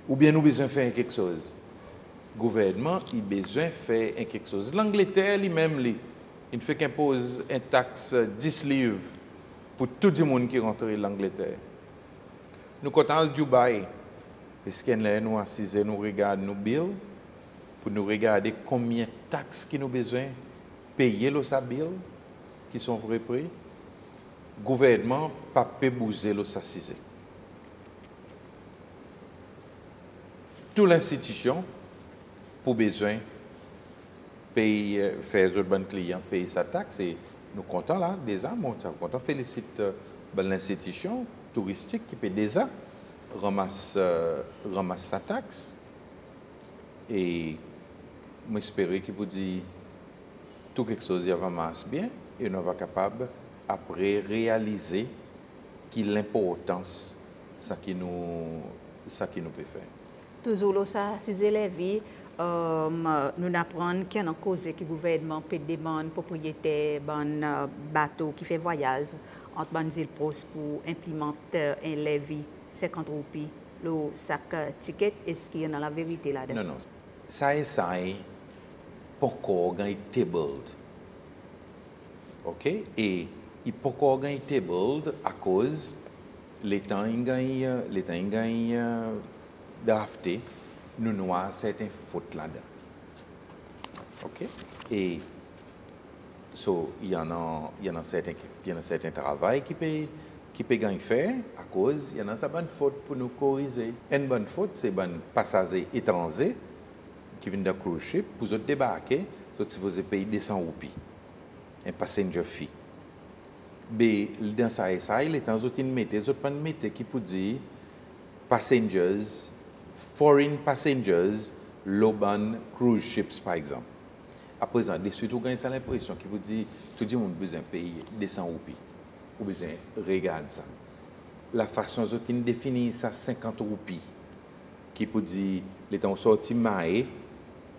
Ou bien nous besoin faire quelque chose. Le gouvernement, il besoin faire quelque chose. L'Angleterre, lui-même, il fait qu'impose une taxe 10 livres pour tout le monde qui rentre en Angleterre. Nous comptons le Dubaï, parce nous assise, nous regardons nos bills, pour nous regarder combien de taxes qui nous besoin payer le bill qui sont vrais prix. gouvernement pas peut bouger le s'assiser. Toute l'institution, pour besoin, payer, euh, faire autres bons clients, payer sa taxe, et nous comptons là, déjà, comptons félicite euh, ben, l'institution touristique qui paye déjà, ramasse, euh, ramasse sa taxe, et j'espère qu'il vous dit tout quelque chose ramasse bien, et nous va capable après réaliser qui l'importance ça qui nous ça qui nous peut faire. Toujours ça ces élèves euh, nous apprenons qu'il y a une cause que le gouvernement peut demander propriétaire bon euh, bateau qui fait voyage entre bonnes îles pour implémenter un levy 50 roupies. Le sac euh, ticket est-ce qu'il y a la vérité là-dedans? Non non. Ça est ça pourquoi on table OK? Et il peut pas gagner table à cause l'État l'État gagne drafté nous noir certaines fautes là-dedans. OK? Et so il y a y a certains a certains travail qui peut qui peut gagner faire à cause il y en a sa bonne faute pour nous corriger. Une bonne faute c'est bon passager étranger qui vient de cruise ship pour se débarquer, vous supposez payer 200 roupies. Un passenger fee. Mais dans ça ça, il est en autres pas mettre qui peut dire passengers, foreign passengers loban cruise ships par exemple. A prezant, de sütou ganyan sa l'impresyon ki pou di, tout di moun bezan peyi, desan ou pi, ou bezan regad sa. La fasyon zotin defini sa 50 roupi ki pou di, letan ou sorti mae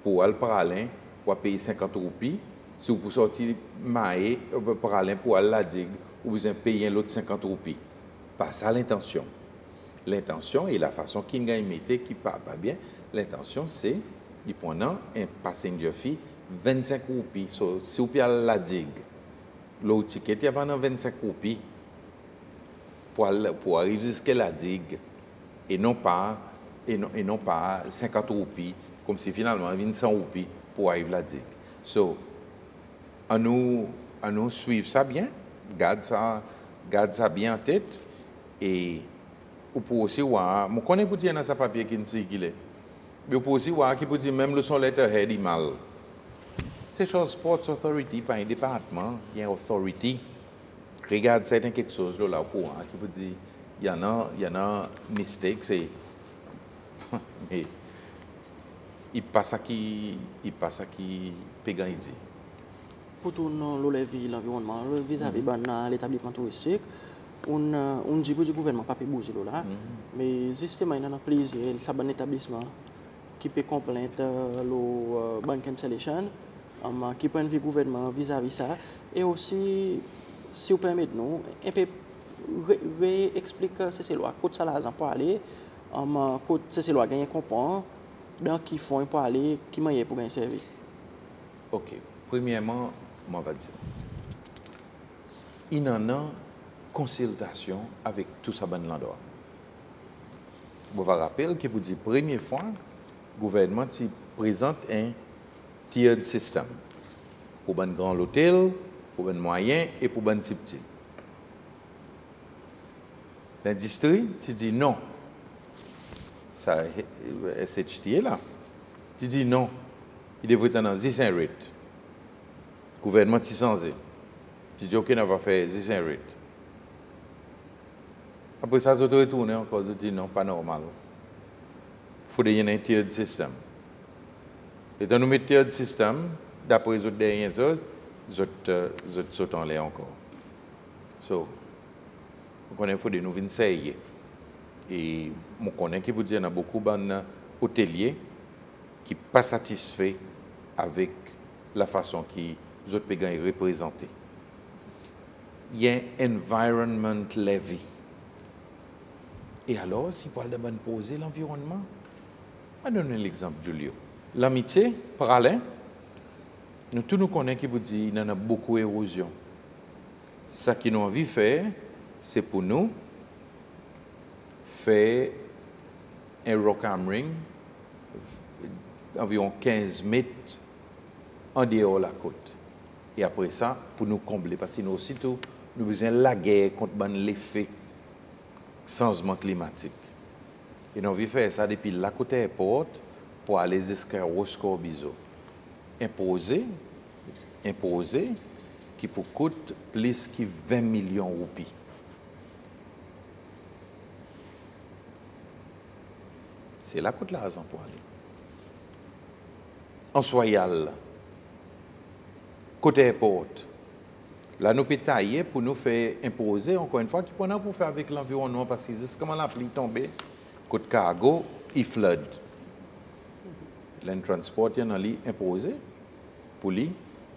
pou al paralen, ou a peyi 50 roupi, si ou pou sorti mae paralen pou al ladig, ou bezan peyi en lot 50 roupi. Pa sa l'intensyon. L'intention et la façon qu'il gagne mettre qui pas pas bien, l'intention c'est de prendre un passenger fee 25 roupies. So, si vous payez la digue, le ticket il a 25 roupies pour, pour arriver jusqu'à la digue et non pas et non, et non pas 50 roupies comme si finalement il y 100 roupies pour arriver à la digue. So, à nous, à nous suivre ça bien, garde ça, garde ça bien en tête et ou pour aussi voir, je connais pour dire dans ce papier qui est mais pour aussi voir qui peut dire même le son letterhead est mal. C'est chose Sports Authority, pas un département, il y a une authority. Regarde certaines quelque chose là pour voir qui peut dire il y en a, il y en a mistake, c'est mais il passe à qui il passe à qui pégan dit. Pour tout l'environnement, vis-à-vis de l'établissement touristique, on, on dit que le gouvernement pas bouger là, mais justement, il y a un plaisir, c'est un établissement qui peut complaindre le bank cancellation, qui peut un gouvernement vis-à-vis ça, et aussi, si vous permettez nous, un peu réexpliquer ces lois, côté ça là, pour aller, côté ces lois, gagner comprendre, dans qui font pour aller, qui moyen pour gagner service. Ok. Premièrement, moi, va dire. Il en a consultation avec tout ça ben l'endroit. Vous vous rappelez que pour la première fois, le gouvernement présente un tiered system pour un grand hôtel, pour un moyen et pour un petit. L'industrie, tu dis non. Ça, c'est là. Tu dis non. Il devrait être dans 10 rate gouvernement t'y changé. Je dis, OK, on va faire 10 rate. Après ça, je retourne encore, je dis, non, pas normal. Il faut qu'il y ait un system. Et dans un système, d'après les dernières choses, je saute en l'air encore. So, on connaît qu'il faut que nous essayer. Et on connaît qu'il y a beaucoup d'hôteliers qui ne sont pas satisfaits avec la façon autres pays sont représentés. Il y a un environment levy. Et alors, si vous de poser l'environnement, je vais donner l'exemple du lieu. L'amitié, par Alain, nous tous nous connaissons qui vous dit qu'il y en a beaucoup d'érosion. Ce qu'ils nous envie de faire, c'est pour nous faire un rock hammering environ 15 mètres en dehors de la côte. Et après ça, pour nous combler, parce que nous aussitôt, nous avons besoin de la guerre contre l'effet changement climatique. Et nous avons fait ça depuis la côté airport pour aller jusqu'à Roscoe-Bizo. Imposer, imposer, qui peut coûter plus que 20 millions de roupies. C'est là coûte l'argent pour aller. En Soyal, côté airport, là nous peut tailler pour nous faire imposer, encore une fois, qui pour faire avec l'environnement, parce que c'est comment la pluie tombe, côté cargo, il flood. L'entransport, il y en a imposé pour lui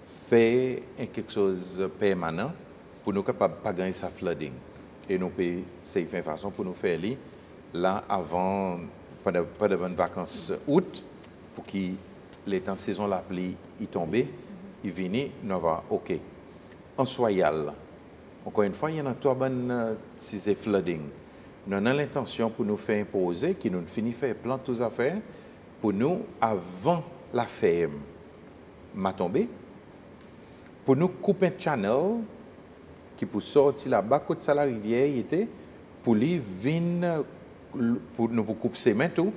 faire quelque chose de permanent pour nous capables pas gagner sa flooding. Et nous payer c'est une façon pour nous faire lui là avant pas de, pas de vacances août pour que les temps saison la pluie y tomber, il vient, nous va OK. En soyal, encore une fois, il y en a trois bonnes si c'est flooding. Nous avons l'intention pour nous faire imposer, qui nous finit faire plan tous affaires, pour nous, avant la ferme, m'a tombé, pour nous couper un channel qui pour sortir là-bas, côté de la rivière, était, pour lui venir, pour nous couper ses mains tout,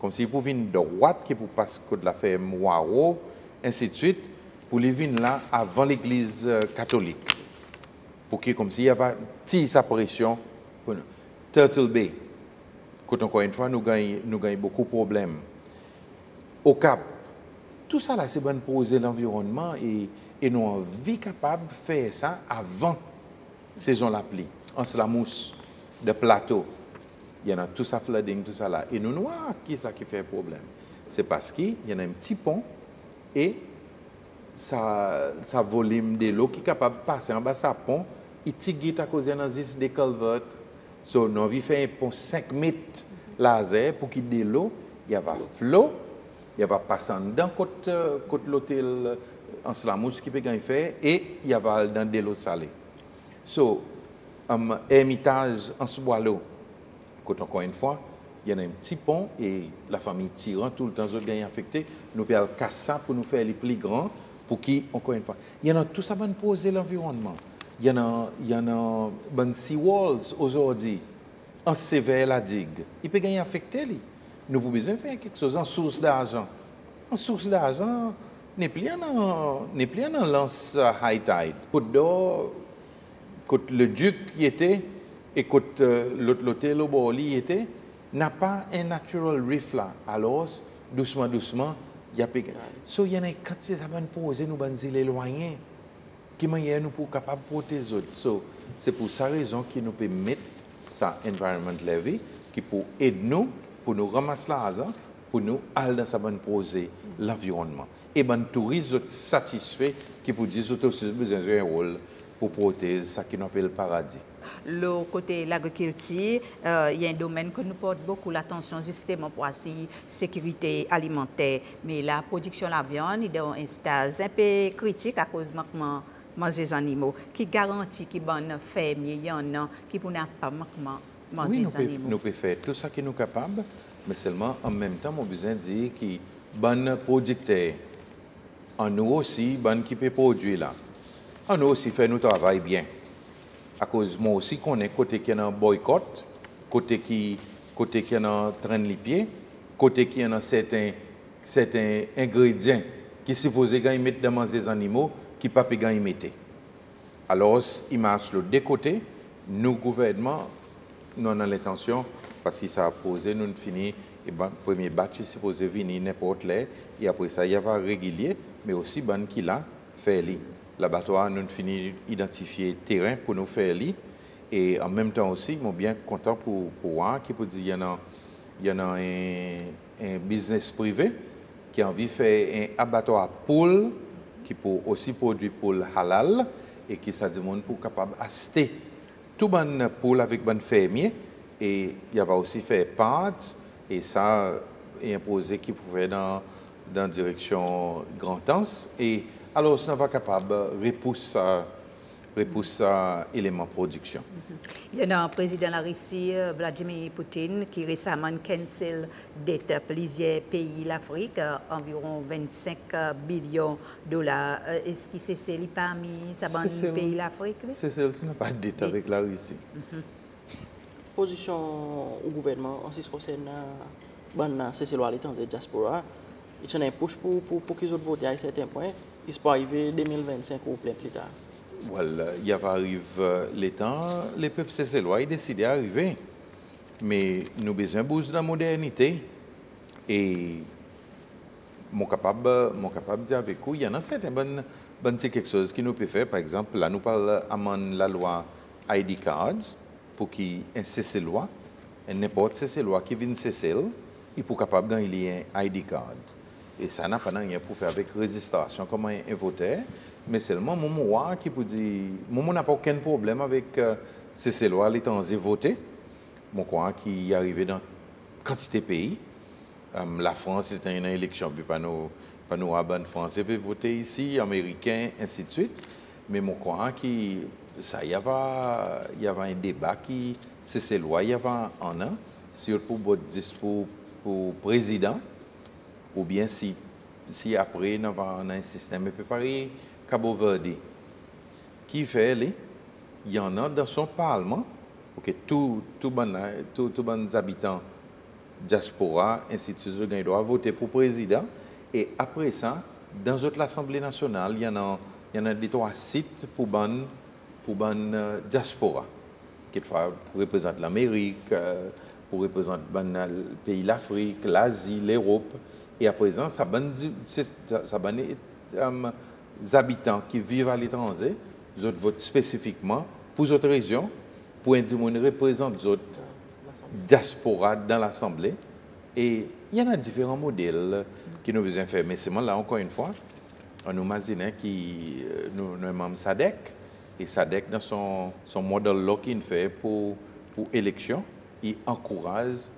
comme si pour venir droite, qui pour passer côté de la ferme Waro, ainsi de suite, pour lui venir là avant l'église euh, catholique. Pour que, comme s'il y avait une sa pression, pour nous. Turtle Bay, quand encore une fois, nous gagnons, nous beaucoup de problèmes. Au Cap, tout ça là, c'est bon poser l'environnement et, nous avons vie capable de faire ça avant saison la pluie. En la mousse de plateau, il y en a tout ça flooding, tout ça là. Et nous, nous qui ça qui fait problème? C'est parce qu'il y en a un petit pont et ça, ça volume de l'eau qui est capable de passer en bas de ce pont. Il tigite à cause de des culverts. So, nous avons fait un pont 5 mètres laser pour qu'il y ait de l'eau. Il y a flot il va passer dans côté côté l'hôtel en Slamous qui peut gagner faire et il va dans de l'eau salée. So, un ermitage en Souboilo, côté encore une fois, il y a un petit pont et la famille tirant tout le temps, autres gagnent affecté, nous pouvons casser ça pour nous faire les plus grands, pour qui, encore une fois, il y en a tout ça pour poser l'environnement. Il y en a, il y en a ben, sea walls aujourd'hui, en sévère la digue. Il peut gagner affecté, lui nous avons besoin de faire quelque chose en source d'argent. En source d'argent, n'est plus en lance high tide. Quand le duc y était et quand euh, l'autre l'hôtel au bord y était, n'a pas un natural reef là. Alors, doucement, doucement, y a pas. So, il y a une quantité de poser nous ban éloigner qui manière nous pour capable protéger les autres. So, c'est pour ça raison que nous peut mettre ça environment levy qui pour aider nous pour nous ramasser l'argent, pour nous aller dans sa bonne poser l'environnement. Et ben touristes satisfaits qui pour dire qu'ils ont besoin d'un rôle pour protéger ce qu'on appelle le paradis. Le côté l'agriculture, euh, il y a un domaine que nous porte beaucoup l'attention justement pour la sécurité alimentaire. Mais la production de la viande est dans un stade un peu critique à cause manquement manger les animaux. Qui garantit que les fermiers, il y en a qui ne pas manquement oui, nous pouvons faire tout ce que nous sommes capables, mais seulement en même temps, nous besoin de dire que bon producteur, en nous aussi, bon qui peut produire là. En nous aussi, fait nous travail bien. À cause moi aussi, qu'on est côté qui est un boycott, côté qui côté qui en train de pieds, côté qui est certains, certains ingrédients qui supposés qu'ils mettre dans les animaux, qui ne peuvent pas mettre. Alors, il marche le côtés, nous, gouvernement, nous avons l'intention, parce que ça a posé, nous fini, et ben, premier batch supposé venir n'importe là, et après ça, il y a régulier, mais aussi ban qui l'a fait. L'abattoir, nous fini identifier terrain pour nous faire li, et en même temps aussi, suis bien content pour, pour voir, peut dire, il y a, y a un, business privé qui a envie de faire un abattoir poule, qui peut aussi produire poule halal, et qui ça demande pour capable acheter tout bon poule avec bon fermier. Et il y avait aussi fait pâte et ça est imposé qui pouvait dans dans direction Grand Anse. Et alors on va capable de repousser repousse à élément production. Il y a un président de la Russie, euh, Vladimir Poutine, qui récemment cancel dette plusieurs pays l'Afrique, euh, environ 25 euh, billions de dollars. Est-ce qu'il c'est lui parmi sa bande pays l'Afrique? C'est celle qui n'a pas de dette avec la Russie. Position au gouvernement en ce qui concerne ban c'est loi à l'étranger diaspora, il y a un push pour, pour, pour qu'ils autres votent à un certain point. Il se peut arriver 2025 au plein plus tard. Well, il va arrive euh, les temps, les peuples loi, ils décident d'arriver. Mais nous avons besoin de la modernité. Et mon capable, capable de dire avec vous, il y en a certaines bonnes, bonnes quelque chose qui nous peut faire. Par exemple, là, nous parlons la loi ID cards pour qu'il un cessez loi. N'importe cessez loi qui vient cesser, il peut capable de gagner un ID card. Et ça n'a pas rien pour faire avec résistance, comme un, un voteur. Mais seulement mon moi qui peut dire, mon n'a pas aucun problème avec euh, cessez loi, les temps voter. Mon coin qui est arrivé dans quantité de pays. Um, la France c'était une élection, puis pas nous, pas bonne France, puis voter ici, américain, ainsi de suite. Mais mon courant qui, ça, il y avait, y avait un débat qui, c'est ces lois, il y avait un an, surtout pour, pour, pour président, ou bien si, après, on a un système préparé, Cabo Verde, qui fait, les, il y en a dans son parlement, pour que tous tout bon, tout, tout bon habitants diaspora, institution de droit voter pour président. Et après ça, dans l'Assemblée nationale, il y en a, des trois sites pour ban, pour euh, diaspora. Quelquefois, pour représenter l'Amérique, euh, pour représenter ban, le pays l'Afrique, l'Asie, l'Europe. Et à présent, ça ban, ça, ça ban euh, les habitants qui vivent à l'étranger, autres votent spécifiquement pour d'autres régions, pour un représente d'autres diaspora dans l'Assemblée. Et il y en a différents modèles qui nous besoin faire. Mais c'est moi, là, encore une fois, on nous imagine qui euh, nous, nous membres SADEC. Et SADEC, dans son, son modèle là qu'il fait pour, pour élection, il encourage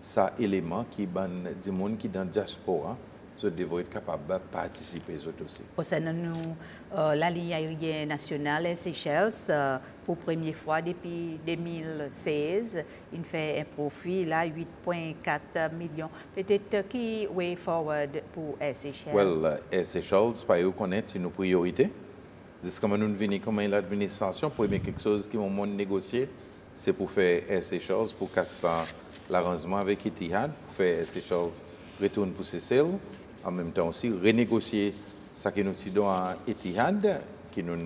sa eleman ki ban di moun ki dan diaspora zot devou et kapab patisipe zot osi. Posen nan nou euh, la li ayriye nasyonal Seychelles euh, pou premye fwa depi 2016 in fè un profi la 8.4 milyon. Petet ki way forward pou Seychelles? Well, euh, Seychelles pa yo konen ti nou priorite. Zis kaman nou vini kaman l'administrasyon pou eme kek soz ki moun moun negosye c'est pour faire Air Seychelles, pour casser l'arrangement avec Etihad, pour faire Air Seychelles retourne pour Seychelles, en même temps aussi renégocier ce que nous avons à Etihad, qui nous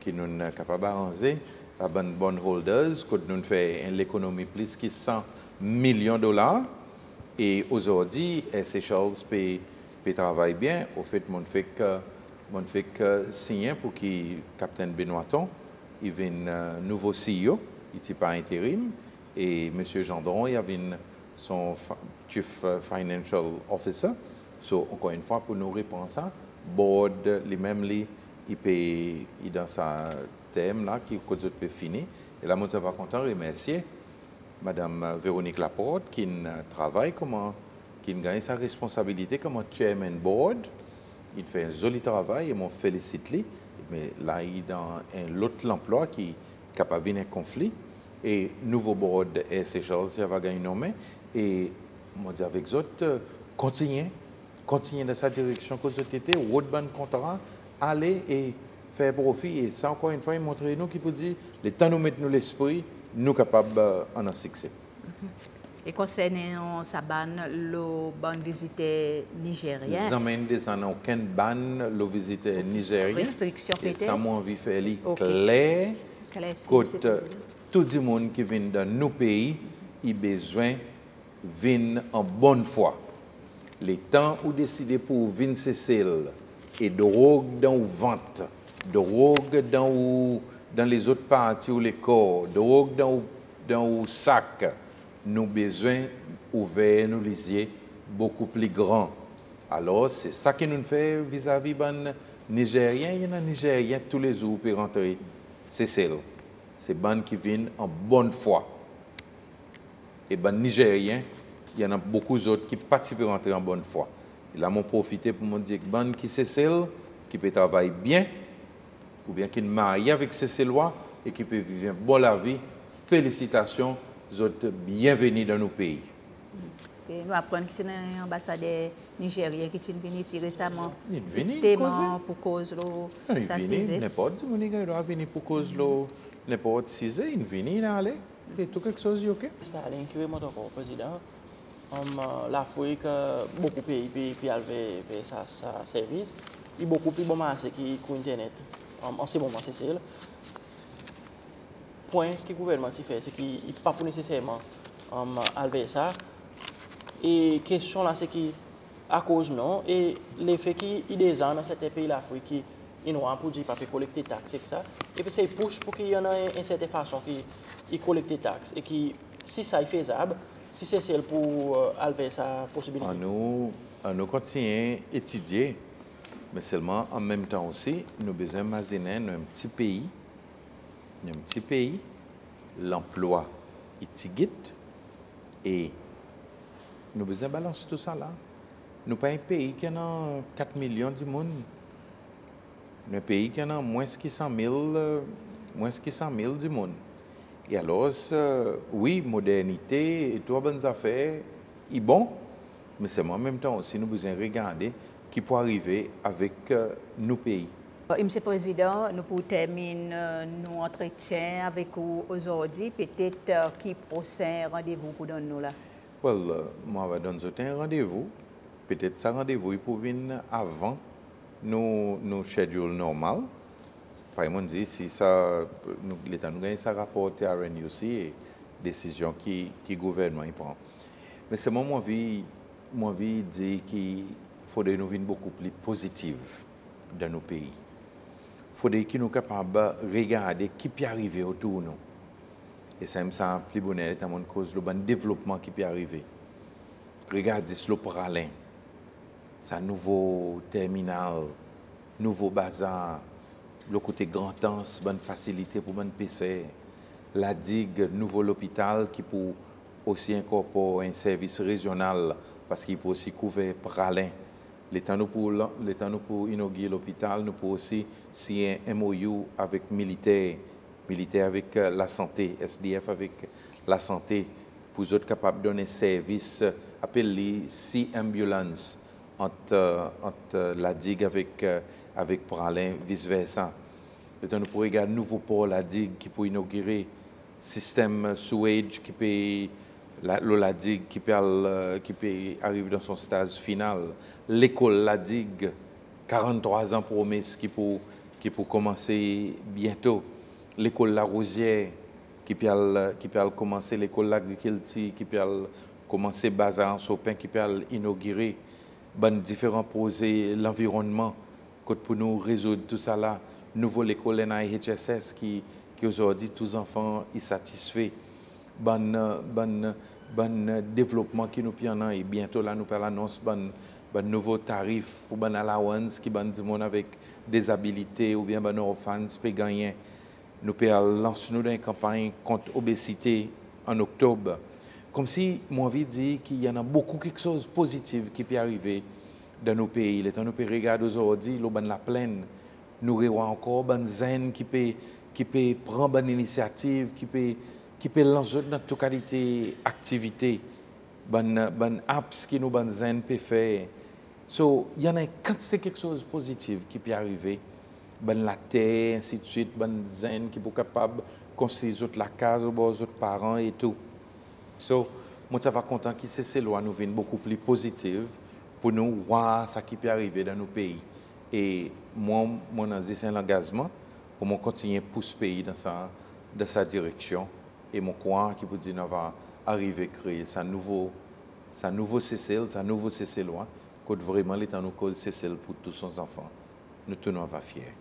qui nous capable d'arranger à bonne bonne holders, que nous fait l'économie plus que 100 millions de dollars. Et aujourd'hui, Seychelles peut, peut travailler bien. Au fait, mon fait que mon fait que signer pour que capitaine Benoîton, il vienne euh, nouveau CEO, il n'était pas intérim, et M. Gendron, il avait son chief financial officer. So, encore une fois, pour nous répondre ça, board, les mêmes, il il dans sa thème là, qui peut finir. Et là, je vais content remercier Madame Véronique Laporte qui travaille comment, qui gagne sa responsabilité comme chairman board. Il fait un joli travail et m'en félicite lui. Mais là, il est dans un autre emploi qui capable de un conflit. Et nouveau board et Seychelles, va gagner nommé. Et moi, dis avec autres, continuez, continuez dans sa direction que vous étiez, ou bon contrat, allez et faire profit. Et ça, encore une fois, il montre nous qui peut dire, le temps nous mettre nous l'esprit, nous capables en un succès. Et concernant sa ban, le ban visiteur nigérien, Ils amènent des ans aucun ban le visiteur nigérien. Restriction peut-être? Ça, moi, envie faire clair. Le Président. tout le monde qui vient dans nos pays, a besoin de venir en bonne foi. Les temps où décider pour venir cesser et drogue dans le ventre, de drogue dans, ou- dans les autres parties ou les corps, drogue dans, ou- dans le sac, nous avons besoin ouvert nos lisiers beaucoup plus grands. Alors, c'est ça que nous faisons vis-à-vis des Nigériens. Il y en a Nigériens tous les jours pour rentrer. C'est celle. C'est bandes qui viennent en bonne foi. Et les Nigériens, il y en a beaucoup d'autres qui participent à rentrer en bonne foi. Et là, m'ont profité pour me dire que bandes qui c'est celle qui peut travailler bien, ou bien qui est marié avec ces et qui peut vivre une bonne vie, félicitations, vous êtes bienvenus dans nos pays. E nou apren ki ti nan ambasade Nijerye ki ti vini si resaman. Sisteman pou koz lo sa size. Nepot di mouni gen yo a vini pou koz lo nepot size, in vini nan ale. E tou kek soz yo ke? Sta ale inkive mwen to ko, prezident. La fwe ke boku pi alve pe sa servis. I boku pi bon mase ki kou internet. An se bon mase se el. Poin ki gouvernement ti fe, se ki pa pou neseseyman alve sa. Et question là, c'est qui à cause non, et l'effet qui il des ans dans certains pays l'Afrique qui ils n'ont pour dire pas collecter taxes et ça. Et puis c'est pousse pour qu'il y en ait une certaine façon qui ils collectent taxes et qui si ça est faisable, si c'est celle pour euh, enlever sa possibilité. On nous, on nous à étudier, mais seulement en même temps aussi, nous besoin d'imaginer un petit pays, un petit pays, l'emploi est petit et nous besoin de balancer tout ça là. Nous pas un pays qui a 4 millions de monde. Nous un pays qui a moins que 100 000, euh, moins que 100 000 du monde. Et alors, euh, oui, modernité et toutes bonnes affaires, est bon, mais c'est en même temps aussi nous besoin de regarder qui peut arriver avec euh, nos pays. Monsieur le Président, nous pour terminer euh, nos entretiens avec vous aujourd'hui, peut-être euh, qui prochain rendez-vous pour nous là? Well, euh, donner un rendez-vous. Peut-être ça rendez-vous peut venir avant nos, nos schedule normal. Par exemple, dit si ça, l'État nous gagne ça rapporté à RNUC décision qui, qui gouvernement prend. Mais c'est moi, mon envie, mon envie dire qu'il faudrait nous venir beaucoup plus positive dans nos pays. Il faudrait que nous soyons capables de regarder qui peut arriver autour de nous. Et ça me semble plus bonheur, c'est mon cause le bon développement qui peut arriver. Regardez le pralin, sa nouveau terminal, nouveau bazar, le côté grand anse, bonne facilité pour bonne PC, la digue, nouveau l'hôpital qui peut aussi incorporer un service régional parce qu'il peut aussi couvrir pralin. L'État nous pour l'État nous pour inaugurer l'hôpital, nous pour aussi signer un MOU avec militaires militaire avec euh, la santé, SDF avec la santé, pour être capable de donner service, euh, appelé si ambulance entre, euh, entre la digue avec, avec Pralin, vice-versa. Temps nous pour regarder nouveau port la digue qui peut inaugurer système sewage qui peut la, la digue qui peut, qui peut arriver dans son stage final. L'école la digue 43 ans promesse qui peut, qui peut commencer bientôt l'école La Rosière, qui peut, qui peut commencer l'école l'agriculture, qui peut commencer Bazar en Sopin, qui peut inaugurer ben, différents projets, l'environnement, pour nous résoudre tout ça là. Nouveau l'école NIHSS qui, qui aujourd'hui, tous enfants sont satisfaits. Euh, ben, ben euh, développement qui nous piano et bientôt là nous parlons annonce ben, ben nouveau tarif pour ben allowance qui ben du monde avec des habilités ou bien ben orphans peut gagner nous nous dans une campagne contre l'obésité en octobre. Comme si, mon envie de qu'il y en a beaucoup quelque chose de qui peut arriver dans nos pays. Les temps nous regarder aujourd'hui, dans la plaine, nous avons encore ben zen qui peut, qui peut prendre une initiative, qui peut, qui peut lancer dans toute qualité activité, ben, ben apps qui nous ben zen peut faire. So, il y en a quand c'est quelque chose de positif qui peut arriver, ben la terre, ainsi de suite, ben zen qui peut capable de construire autres la case aux autres parents et tout. So, moi, ça va content que ces lois nous viennent beaucoup plus positives pour nous voir ce qui peut arriver dans nos pays. Et moi, mon c'est un engagement pour moi continuer à pousser le pays dans sa, dans sa direction. Et mon coin qui peut dire qu'on va arriver à créer sa nouveau, sa nouveau CCL, sa nouveau CCL loi, que vraiment l'État nous cause CCL pour tous ses enfants. Nous tenons à fiers.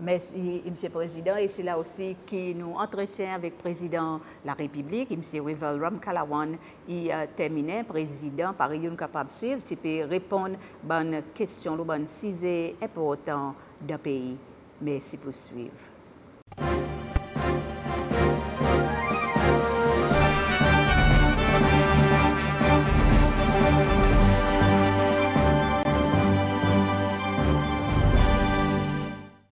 Merci, M. le Président. Et c'est là aussi qui nous entretient avec le Président de la République, M. Wevel Ramkalawan. Il a terminé, Président, par une capable de suivre, tu peux répondre à une question, à une importante d'un pays. Merci pour suivre.